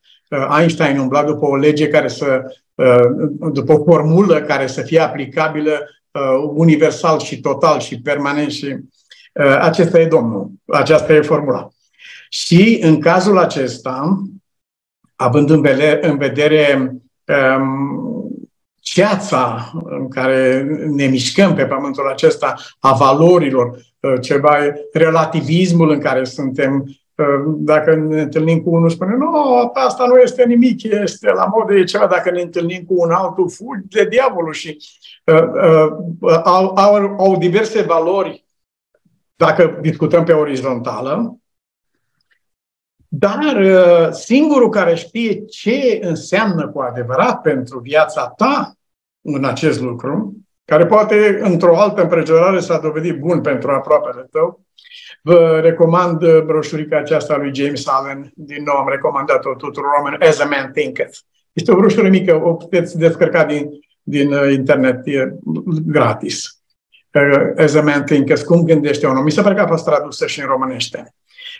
Einstein umbla după o lege care să, uh, după o formulă care să fie aplicabilă uh, universal și total și permanent și uh, acesta e Domnul, aceasta e formula. Și în cazul acesta, având în vedere, în vedere um, ceața în care ne mișcăm pe pământul acesta, a valorilor, uh, ceva, relativismul în care suntem, uh, dacă ne întâlnim cu unul, spune, nu, asta nu este nimic, este la modă, e ceva, dacă ne întâlnim cu un altul, fugi de diavolul și uh, uh, au, au, au diverse valori, dacă discutăm pe orizontală, dar uh, singurul care știe ce înseamnă cu adevărat pentru viața ta în acest lucru, care poate într-o altă împrejurare s-a dovedit bun pentru aproapele tău, vă recomand uh, broșurica aceasta lui James Allen, din nou am recomandat-o tuturor oameni, As a Man Thinketh. Este o broșură mică, o puteți descărca din, din uh, internet, e gratis. As a Man Thinketh, cum gândește un om. Mi se pare că a fost tradusă și în românește.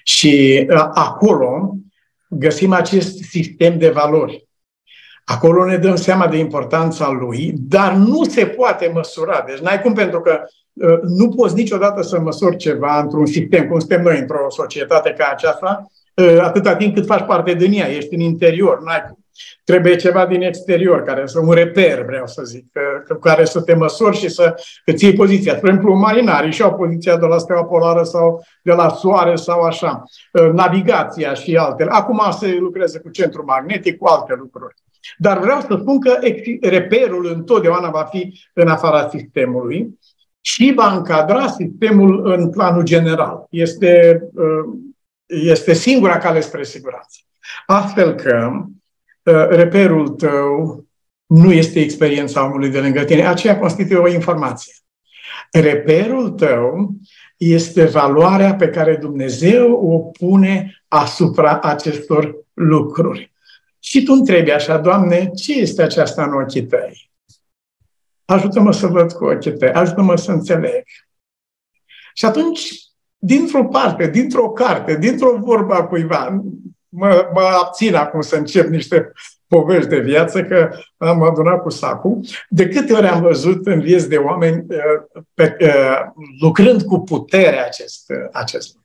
Și uh, acolo găsim acest sistem de valori. Acolo ne dăm seama de importanța lui, dar nu se poate măsura. Deci n-ai cum pentru că uh, nu poți niciodată să măsori ceva într-un sistem, cum suntem noi într-o societate ca aceasta, uh, atâta timp cât faci parte din ea, ești în interior, n-ai cum. Trebuie ceva din exterior, care să un reper, vreau să zic, cu care să te măsori și să îți iei poziția. Spre exemplu, marinarii și au poziția de la steaua polară sau de la soare sau așa. Ă, navigația și altele. Acum se lucrează cu centru magnetic, cu alte lucruri. Dar vreau să spun că reperul întotdeauna va fi în afara sistemului și va încadra sistemul în planul general. Este, ă, este singura cale spre siguranță. Astfel că Uh, reperul tău nu este experiența omului de lângă tine. Aceea constituie o informație. Reperul tău este valoarea pe care Dumnezeu o pune asupra acestor lucruri. Și tu întrebi așa, Doamne, ce este aceasta în ochii tăi? Ajută-mă să văd cu ochii tăi, ajută-mă să înțeleg. Și atunci, dintr-o parte, dintr-o carte, dintr-o vorbă a cuiva, mă, mă abțin acum să încep niște povești de viață, că am adunat cu sacul. De câte ori am văzut în vieți de oameni uh, pe, uh, lucrând cu putere acest, uh, acest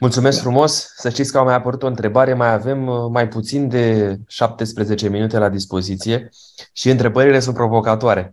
Mulțumesc da. frumos! Să știți că au mai apărut o întrebare, mai avem mai puțin de 17 minute la dispoziție și întrebările sunt provocatoare.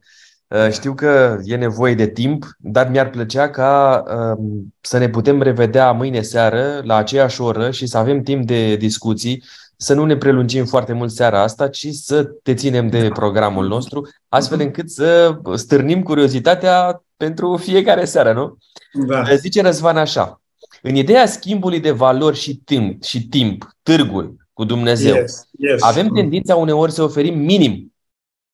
Știu că e nevoie de timp, dar mi-ar plăcea ca um, să ne putem revedea mâine seară la aceeași oră și să avem timp de discuții să nu ne prelungim foarte mult seara asta, ci să te ținem de programul nostru, astfel încât să stârnim curiozitatea pentru fiecare seară, nu? Da. Zice Răzvan așa, în ideea schimbului de valori și timp, și timp târgul cu Dumnezeu, yes, yes. avem tendința uneori să oferim minim,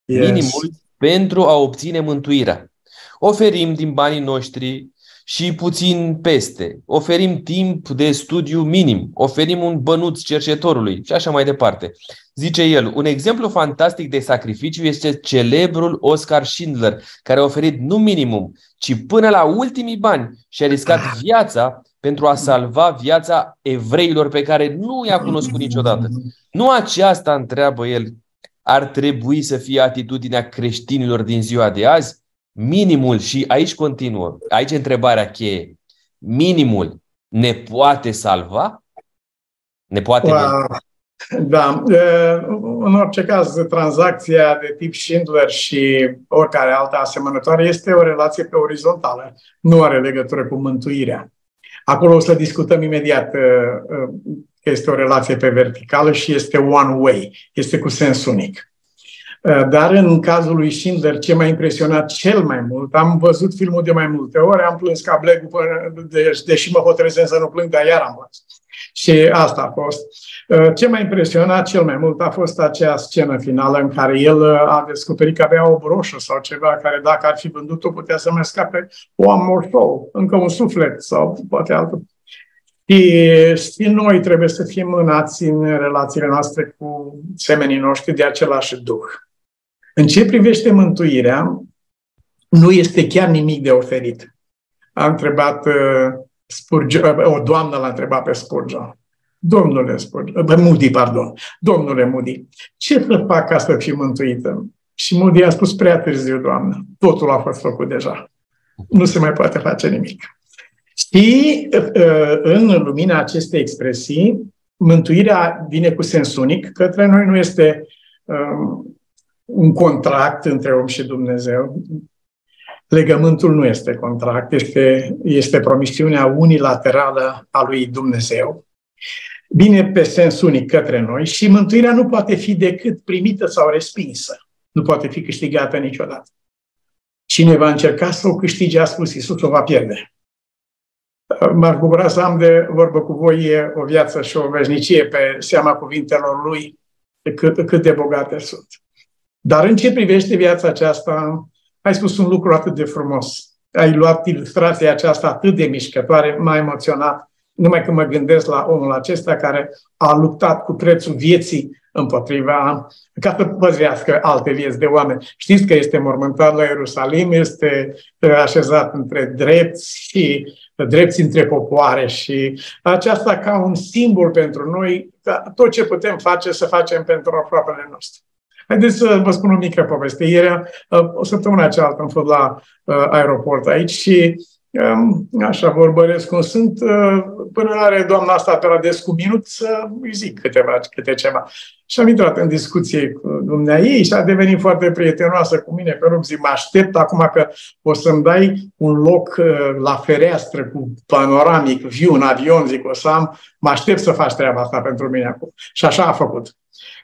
yes. minimul pentru a obține mântuirea. Oferim din banii noștri, și puțin peste. Oferim timp de studiu minim, oferim un bănuț cercetorului și așa mai departe. Zice el, un exemplu fantastic de sacrificiu este celebrul Oscar Schindler, care a oferit nu minimum, ci până la ultimii bani și a riscat viața pentru a salva viața evreilor pe care nu i-a cunoscut niciodată. Nu aceasta, întreabă el, ar trebui să fie atitudinea creștinilor din ziua de azi? minimul, și aici continuă, aici întrebarea cheie, minimul ne poate salva? Ne poate wow. Da. În orice caz, tranzacția de tip Schindler și oricare altă asemănătoare este o relație pe orizontală. Nu are legătură cu mântuirea. Acolo o să discutăm imediat că este o relație pe verticală și este one way, este cu sens unic. Uh, dar în cazul lui Schindler, ce m-a impresionat cel mai mult, am văzut filmul de mai multe ori, am plâns ca blegul, până, deși mă hotărâsem să nu plâng, dar iar am plâns. Și asta a fost. Uh, ce m-a impresionat cel mai mult a fost acea scenă finală în care el uh, a descoperit că avea o broșă sau ceva care dacă ar fi vândut-o putea să mai scape one more soul, încă un suflet sau poate altul. Și, și noi trebuie să fim mânați în relațiile noastre cu semenii noștri de același duh. În ce privește mântuirea, nu este chiar nimic de oferit. A întrebat uh, Spurgeon, uh, o doamnă l-a întrebat pe Spurgeon. Domnule Spurgeon, uh, Moody, pardon, domnule Moody, ce să fac ca să fiu mântuită? Și Moody a spus prea târziu, doamnă, totul a fost făcut deja. Nu se mai poate face nimic. Și uh, în lumina acestei expresii, mântuirea vine cu sens unic. Către noi nu este um, un contract între om și Dumnezeu. Legământul nu este contract, este, este promisiunea unilaterală a lui Dumnezeu. Vine pe sens unic către noi și mântuirea nu poate fi decât primită sau respinsă. Nu poate fi câștigată niciodată. Cine va încerca să o câștige, a spus Iisus, o va pierde. M-aș bucura să am de vorbă cu voi o viață și o veșnicie pe seama cuvintelor lui, cât, cât de bogate sunt. Dar în ce privește viața aceasta, ai spus un lucru atât de frumos. Ai luat ilustrația aceasta atât de mișcătoare, m-a emoționat, numai când mă gândesc la omul acesta care a luptat cu prețul vieții împotriva, ca să păzească alte vieți de oameni. Știți că este mormântat la Ierusalim, este așezat între drepți și drepți între popoare și aceasta ca un simbol pentru noi, tot ce putem face să facem pentru aproapele noastre. Haideți să vă spun o mică poveste. Ieri, uh, o săptămână cealaltă, am fost la uh, aeroport aici și um, așa vorbăresc cum sunt, uh, până are doamna asta pe la descu minut să îi zic câteva, câte ceva. Și am intrat în discuție cu dumnea ei și a devenit foarte prietenoasă cu mine. Pe rog, zic, mă aștept acum că o să-mi dai un loc la fereastră cu panoramic, viu în avion, zic, o să am, mă aștept să faci treaba asta pentru mine acum. Și așa a făcut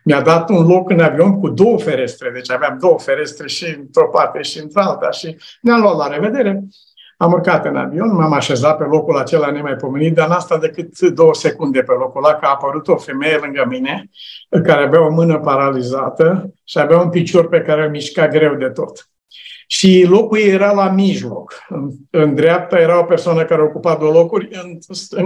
mi-a dat un loc în avion cu două ferestre, deci aveam două ferestre și într-o parte și într-alta și ne-am luat la revedere. Am urcat în avion, m-am așezat pe locul acela nemaipomenit, dar n-a stat decât două secunde pe locul ăla, că a apărut o femeie lângă mine, care avea o mână paralizată și avea un picior pe care îl mișca greu de tot. Și locul ei era la mijloc. În, în dreapta era o persoană care ocupa două locuri, în,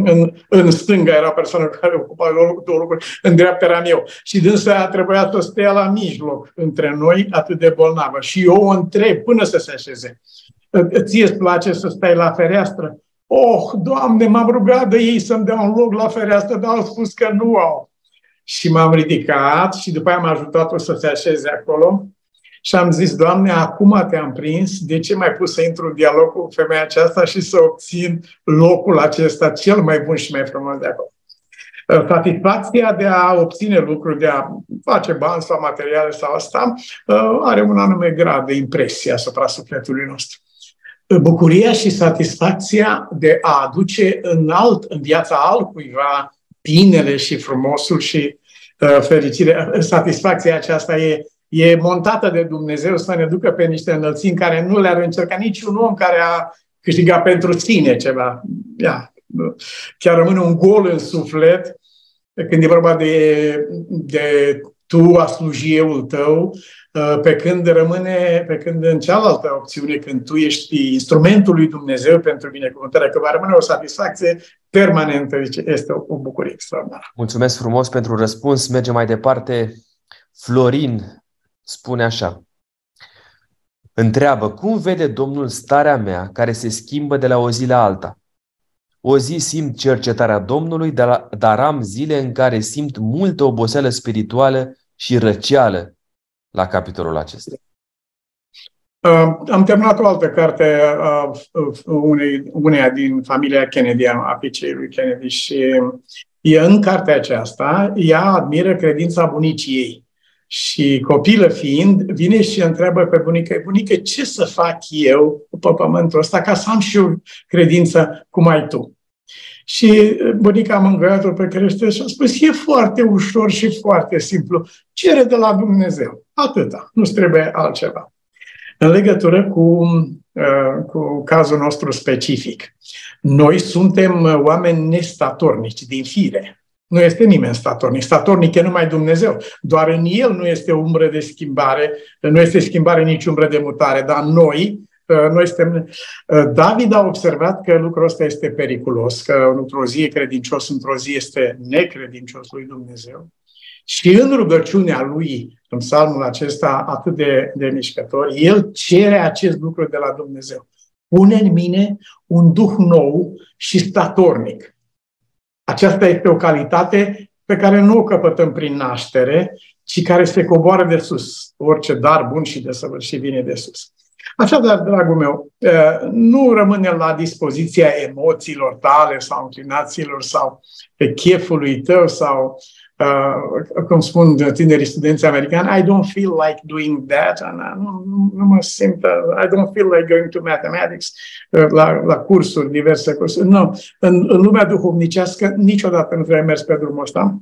în, în stânga era o persoană care ocupa două locuri, în dreapta eram eu. Și dânsa trebuia să stea la mijloc între noi, atât de bolnavă. Și eu o întreb până să se așeze. Ție îți place să stai la fereastră? Oh, Doamne, m-am rugat de ei să-mi dea un loc la fereastră, dar au spus că nu au. Și m-am ridicat și după aia am ajutat-o să se așeze acolo și am zis, Doamne, acum te-am prins, de ce mai pus să intru în dialog cu femeia aceasta și să obțin locul acesta cel mai bun și mai frumos de acolo? Uh, satisfacția de a obține lucruri, de a face bani sau materiale sau asta, uh, are un anume grad de impresie asupra sufletului nostru. Uh, bucuria și satisfacția de a aduce în alt, în viața altcuiva, binele și frumosul și fericire, satisfacția aceasta e e montată de Dumnezeu să ne ducă pe niște înălțimi care nu le-ar încerca niciun om care a câștigat pentru sine ceva. Ia, chiar rămâne un gol în suflet când e vorba de, de tu a sluji euul tău, pe când rămâne, pe când în cealaltă opțiune, când tu ești instrumentul lui Dumnezeu pentru binecuvântare, că va rămâne o satisfacție permanentă, deci este o, o bucurie extraordinară. Mulțumesc frumos pentru răspuns. Mergem mai departe. Florin spune așa. Întreabă, cum vede Domnul starea mea care se schimbă de la o zi la alta? O zi simt cercetarea Domnului, dar am zile în care simt multă oboseală spirituală și răceală la capitolul acesta. Uh, am terminat o altă carte a uh, unei, uneia din familia Kennedy, a fiicei lui Kennedy și e în cartea aceasta, ea admiră credința bunicii ei. Și copilă fiind, vine și întreabă pe bunică, bunică, ce să fac eu pe pământul ăsta ca să am și eu credință cum ai tu? Și bunica am îngoiat-o pe crește și a spus, e foarte ușor și foarte simplu. Cere de la Dumnezeu. Atâta. Nu trebuie altceva. În legătură cu, uh, cu cazul nostru specific. Noi suntem oameni nestatornici din fire. Nu este nimeni statornic. Statornic e numai Dumnezeu. Doar în El nu este umbră de schimbare, nu este schimbare nici umbră de mutare, dar noi, uh, noi suntem... Uh, David a observat că lucrul ăsta este periculos, că într-o zi e credincios, într-o zi este necredincios lui Dumnezeu. Și în rugăciunea lui, în psalmul acesta atât de, de mișcător, el cere acest lucru de la Dumnezeu. Pune în mine un duh nou și statornic. Aceasta este o calitate pe care nu o căpătăm prin naștere, ci care se coboară de sus. Orice dar bun și de și vine de sus. Așadar, dragul meu, nu rămâne la dispoziția emoțiilor tale sau înclinațiilor sau chefului tău sau uh, cum spun tinerii studenți americani, I don't feel like doing that, and nu, nu mă simt, uh, I don't feel like going to mathematics, uh, la, la cursuri, diverse cursuri. Nu, în, în lumea duhovnicească niciodată nu trebuie mers pe drumul ăsta.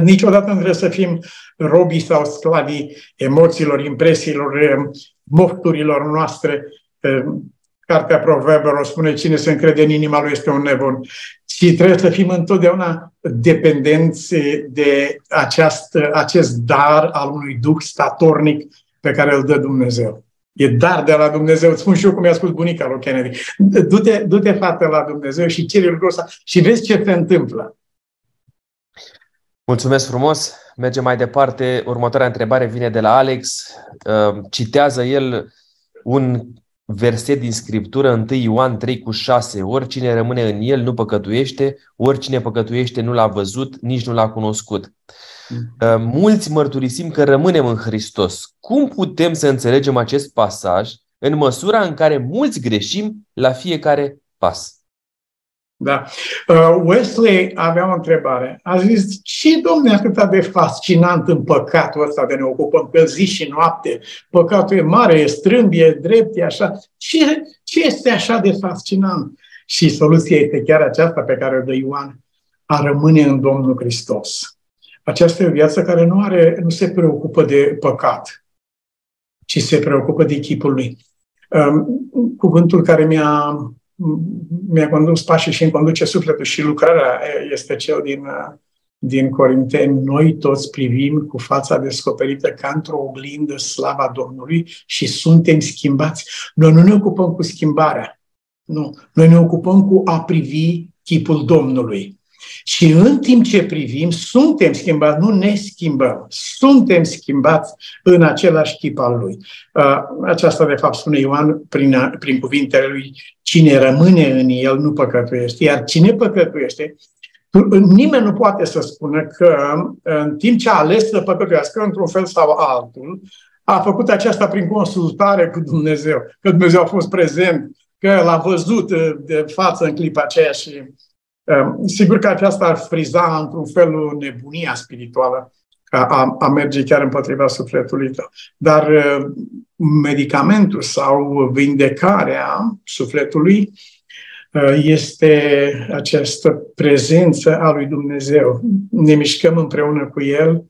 Niciodată nu trebuie să fim robii sau sclavii emoțiilor, impresiilor, um, mofturilor noastre. Um, Cartea Proverbelor spune cine se încrede în inima lui este un nebun. Și trebuie să fim întotdeauna dependenți de aceast, acest dar al unui duh statornic pe care îl dă Dumnezeu. E dar de la Dumnezeu. Îți spun și eu cum i-a spus bunica lui Kennedy. Du-te, du-te fată la Dumnezeu și cere lucrul ăsta și vezi ce se întâmplă. Mulțumesc frumos. Mergem mai departe. Următoarea întrebare vine de la Alex. Uh, citează el un verset din Scriptură, 1 Ioan 3 cu 6, oricine rămâne în el nu păcătuiește, oricine păcătuiește nu l-a văzut, nici nu l-a cunoscut. Mm. Uh, mulți mărturisim că rămânem în Hristos. Cum putem să înțelegem acest pasaj în măsura în care mulți greșim la fiecare pas? Da. Uh, Wesley avea o întrebare. A zis, ce domne atât de fascinant în păcatul ăsta de ne ocupăm pe zi și noapte? Păcatul e mare, e strâmb, e drept, e așa. Ce, ce este așa de fascinant? Și soluția este chiar aceasta pe care o dă Ioan, a rămâne în Domnul Hristos. Aceasta e o viață care nu, are, nu se preocupă de păcat, ci se preocupă de chipul lui. Um, cuvântul care mi-a mi-a condus pașii și îmi conduce sufletul și lucrarea este cel din, din Corinteni. Noi toți privim cu fața descoperită ca într-o oglindă slava Domnului și suntem schimbați. Noi nu ne ocupăm cu schimbarea. Nu. Noi ne ocupăm cu a privi chipul Domnului. Și în timp ce privim, suntem schimbați, nu ne schimbăm. Suntem schimbați în același chip al lui. Uh, aceasta, de fapt, spune Ioan prin, prin cuvintele lui, cine rămâne în el nu păcătuiește, iar cine păcătuiește, nimeni nu poate să spună că în timp ce a ales să păcătuiască într-un fel sau altul, a făcut aceasta prin consultare cu Dumnezeu, că Dumnezeu a fost prezent, că l-a văzut de față în clipa aceea și Ehm, sigur că aceasta ar friza într-un fel nebunia spirituală a, a merge chiar împotriva sufletului tău. Dar ehm, medicamentul sau vindecarea sufletului ehm, este această prezență a lui Dumnezeu. Ne mișcăm împreună cu El,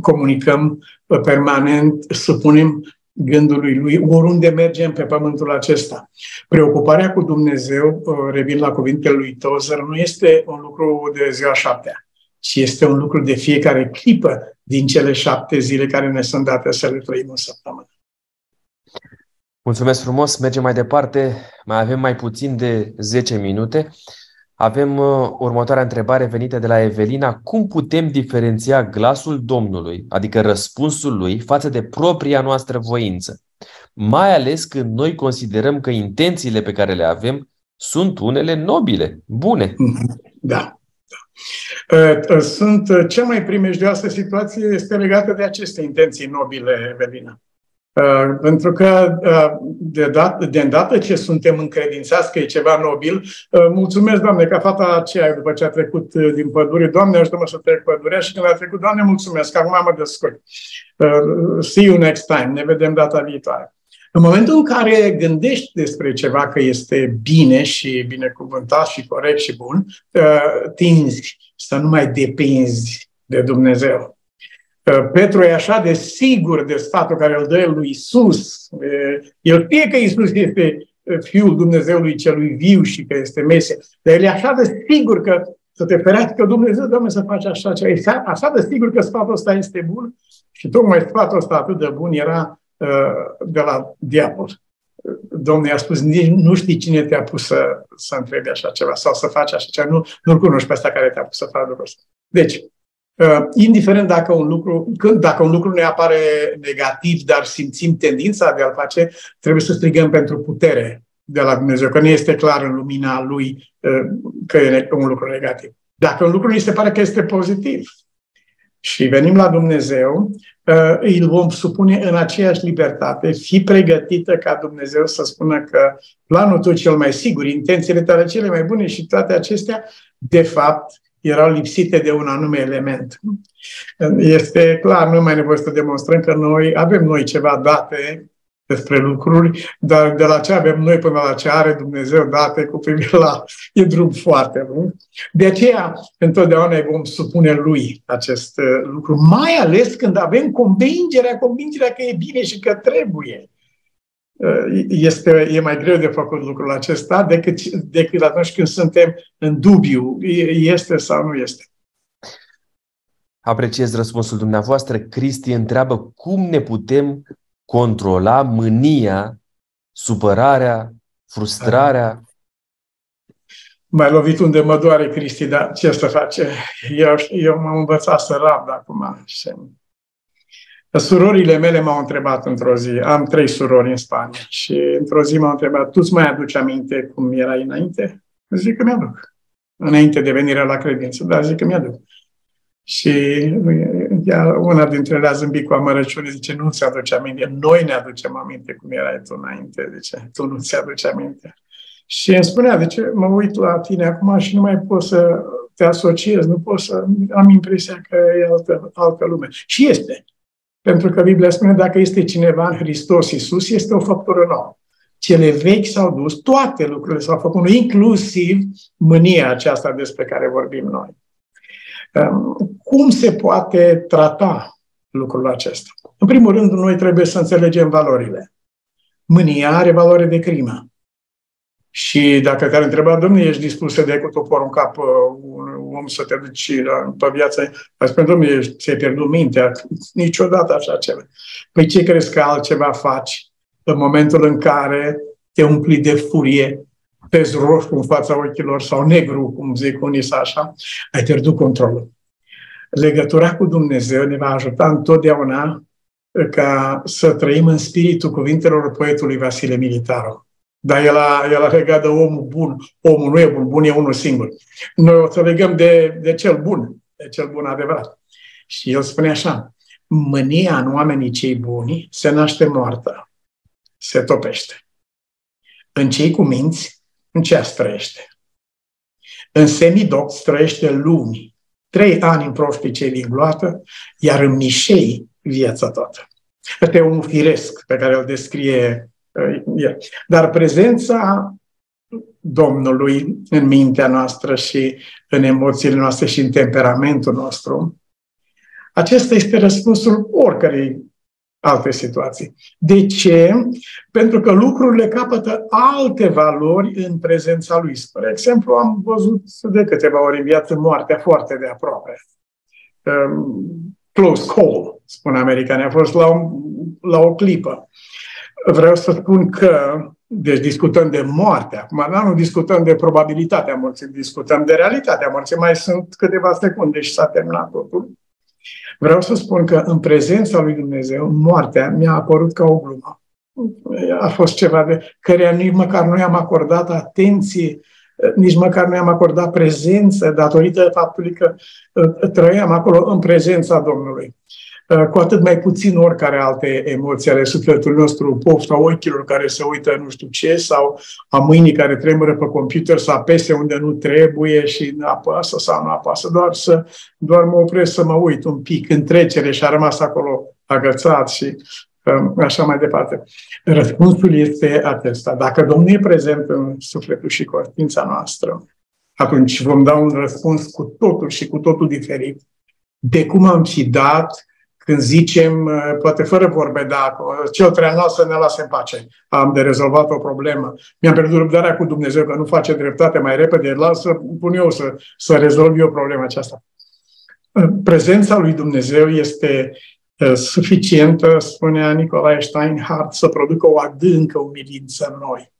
comunicăm permanent, supunem gândului lui oriunde mergem pe pământul acesta. Preocuparea cu Dumnezeu, uh, revin la cuvintele lui Tozer, nu este un lucru de ziua șaptea, ci este un lucru de fiecare clipă din cele șapte zile care ne sunt date să le trăim în săptămână. Mulțumesc frumos, mergem mai departe. Mai avem mai puțin de 10 minute. Avem uh, următoarea întrebare venită de la Evelina. Cum putem diferenția glasul Domnului, adică răspunsul lui, față de propria noastră voință? Mai ales când noi considerăm că intențiile pe care le avem sunt unele nobile, bune. [laughs] Da. da. Uh, sunt uh, cea mai primejdioasă situație este legată de aceste intenții nobile, Evelina. Uh, pentru că uh, de, dat, de îndată ce suntem încredințați că e ceva nobil, uh, mulțumesc, Doamne, ca fata aceea, după ce a trecut uh, din pădure, Doamne, ajută-mă să trec pădurea și când a trecut, Doamne, mulțumesc, acum mă descurc. Uh, see you next time, ne vedem data viitoare. În momentul în care gândești despre ceva că este bine și binecuvântat și corect și bun, uh, tinzi să nu mai depinzi de Dumnezeu Petru e așa de sigur de statul care îl dă lui Isus. El știe că Isus este Fiul Dumnezeului celui viu și că este Mesia. Dar el e așa de sigur că să te ferească că Dumnezeu, Doamne, să faci așa ceva. E așa de sigur că sfatul ăsta este bun și tocmai sfatul ăsta atât de bun era uh, de la diavol. Domnul i-a spus, nici nu știi cine te-a pus să, să întrebi așa ceva sau să faci așa ceva. Nu, nu-l cunoști pe asta care te-a pus să faci lucrul ăsta. Deci, Uh, indiferent dacă un lucru, când, dacă un lucru ne apare negativ, dar simțim tendința de a-l face, trebuie să strigăm pentru putere de la Dumnezeu, că nu este clar în lumina Lui uh, că e un lucru negativ. Dacă un lucru ni se pare că este pozitiv și venim la Dumnezeu, uh, îl vom supune în aceeași libertate, fi pregătită ca Dumnezeu să spună că planul tău cel mai sigur, intențiile tale cele mai bune și toate acestea, de fapt, erau lipsite de un anume element. Este clar, nu mai nevoie să demonstrăm că noi avem noi ceva date despre lucruri, dar de la ce avem noi până la ce are Dumnezeu date cu privire la... e drum foarte lung. De aceea, întotdeauna îi vom supune lui acest uh, lucru, mai ales când avem convingerea, convingerea că e bine și că trebuie. Uh, este, e mai greu de făcut lucrul acesta decât, decât atunci când suntem în dubiu, este sau nu este. Apreciez răspunsul dumneavoastră. Cristi întreabă cum ne putem controla mânia, supărarea, frustrarea. Mai lovit unde mă doare Cristi, dar ce să face? Eu, eu m-am învățat să rabd acum. Și Surorile mele m-au întrebat într-o zi, am trei surori în Spania, și într-o zi m-au întrebat, tu îți mai aduci aminte cum era înainte? Zic că mi-aduc. Înainte de venirea la credință, dar zic că mi-aduc. Și ea, una dintre ele a zâmbit cu amărăciune, zice, nu ți aduce aminte. Noi ne aducem aminte cum erai tu înainte, zice, tu nu ți aduci aminte. Și îmi spunea, ce mă uit la tine acum și nu mai pot să te asociez, nu pot să am impresia că e altă, altă lume. Și este. Pentru că Biblia spune, dacă este cineva în Hristos Iisus, este o făptură nouă. Cele vechi s-au dus, toate lucrurile s-au făcut, inclusiv mânia aceasta despre care vorbim noi. Um, cum se poate trata lucrul acesta? În primul rând, noi trebuie să înțelegem valorile. Mânia are valoare de crimă. Și dacă te-ar întreba, domnule, ești dispus să dai cu toporul în cap uh, un om să te duci la, pe viață, ai spune, domnule, ți-ai pierdut mintea, niciodată așa ceva. Păi ce crezi că altceva faci în momentul în care te umpli de furie pez roșu în fața ochilor sau negru, cum zic unii așa, ai pierdut controlul. Legătura cu Dumnezeu ne va ajuta întotdeauna ca să trăim în spiritul cuvintelor poetului Vasile Militaru. Dar el a, el a legat de omul bun. Omul nu e bun, bun e unul singur. Noi o să legăm de, de cel bun, de cel bun adevărat. Și el spune așa, mânia în oamenii cei buni se naște moartă, se topește. În cei cu minți, în ce trăiește. În semidox trăiește lumi, trei ani în proștii cei din gloată, iar în mișei viața toată. Ăsta e unul firesc pe care îl descrie uh, el. Dar prezența Domnului în mintea noastră și în emoțiile noastre și în temperamentul nostru, acesta este răspunsul oricărei alte situații. De ce? Pentru că lucrurile capătă alte valori în prezența lui. Spre exemplu, am văzut de câteva ori în viață moartea foarte de aproape. Um, close call, spun americanii. A fost la, un, la o clipă. Vreau să spun că, deci discutăm de moarte. Acum nu discutăm de probabilitatea morții, discutăm de realitatea morții. Mai sunt câteva secunde și s-a terminat totul. Vreau să spun că în prezența lui Dumnezeu, moartea mi-a apărut ca o glumă. A fost ceva de care nici măcar nu i-am acordat atenție, nici măcar nu i-am acordat prezență datorită faptului că uh, trăiam acolo în prezența Domnului. Uh, cu atât mai puțin oricare alte emoții ale sufletului nostru, pofta ochilor care se uită nu știu ce, sau a mâinii care tremură pe computer să apese unde nu trebuie și apasă sau nu apasă, doar, să, doar mă opresc să mă uit un pic în trecere și a rămas acolo agățat și um, așa mai departe. Răspunsul este acesta. Dacă Domnul e prezent în sufletul și conștiința noastră, atunci vom da un răspuns cu totul și cu totul diferit de cum am fi dat când zicem, uh, poate fără vorbe, da, cel treanal să ne lase în pace. Am de rezolvat o problemă. Mi-am pierdut răbdarea cu Dumnezeu că nu face dreptate mai repede, lasă, pun eu să, să rezolv eu problema aceasta. Uh, prezența lui Dumnezeu este uh, suficientă, spunea Nicolae Steinhardt, să producă o adâncă umilință în noi.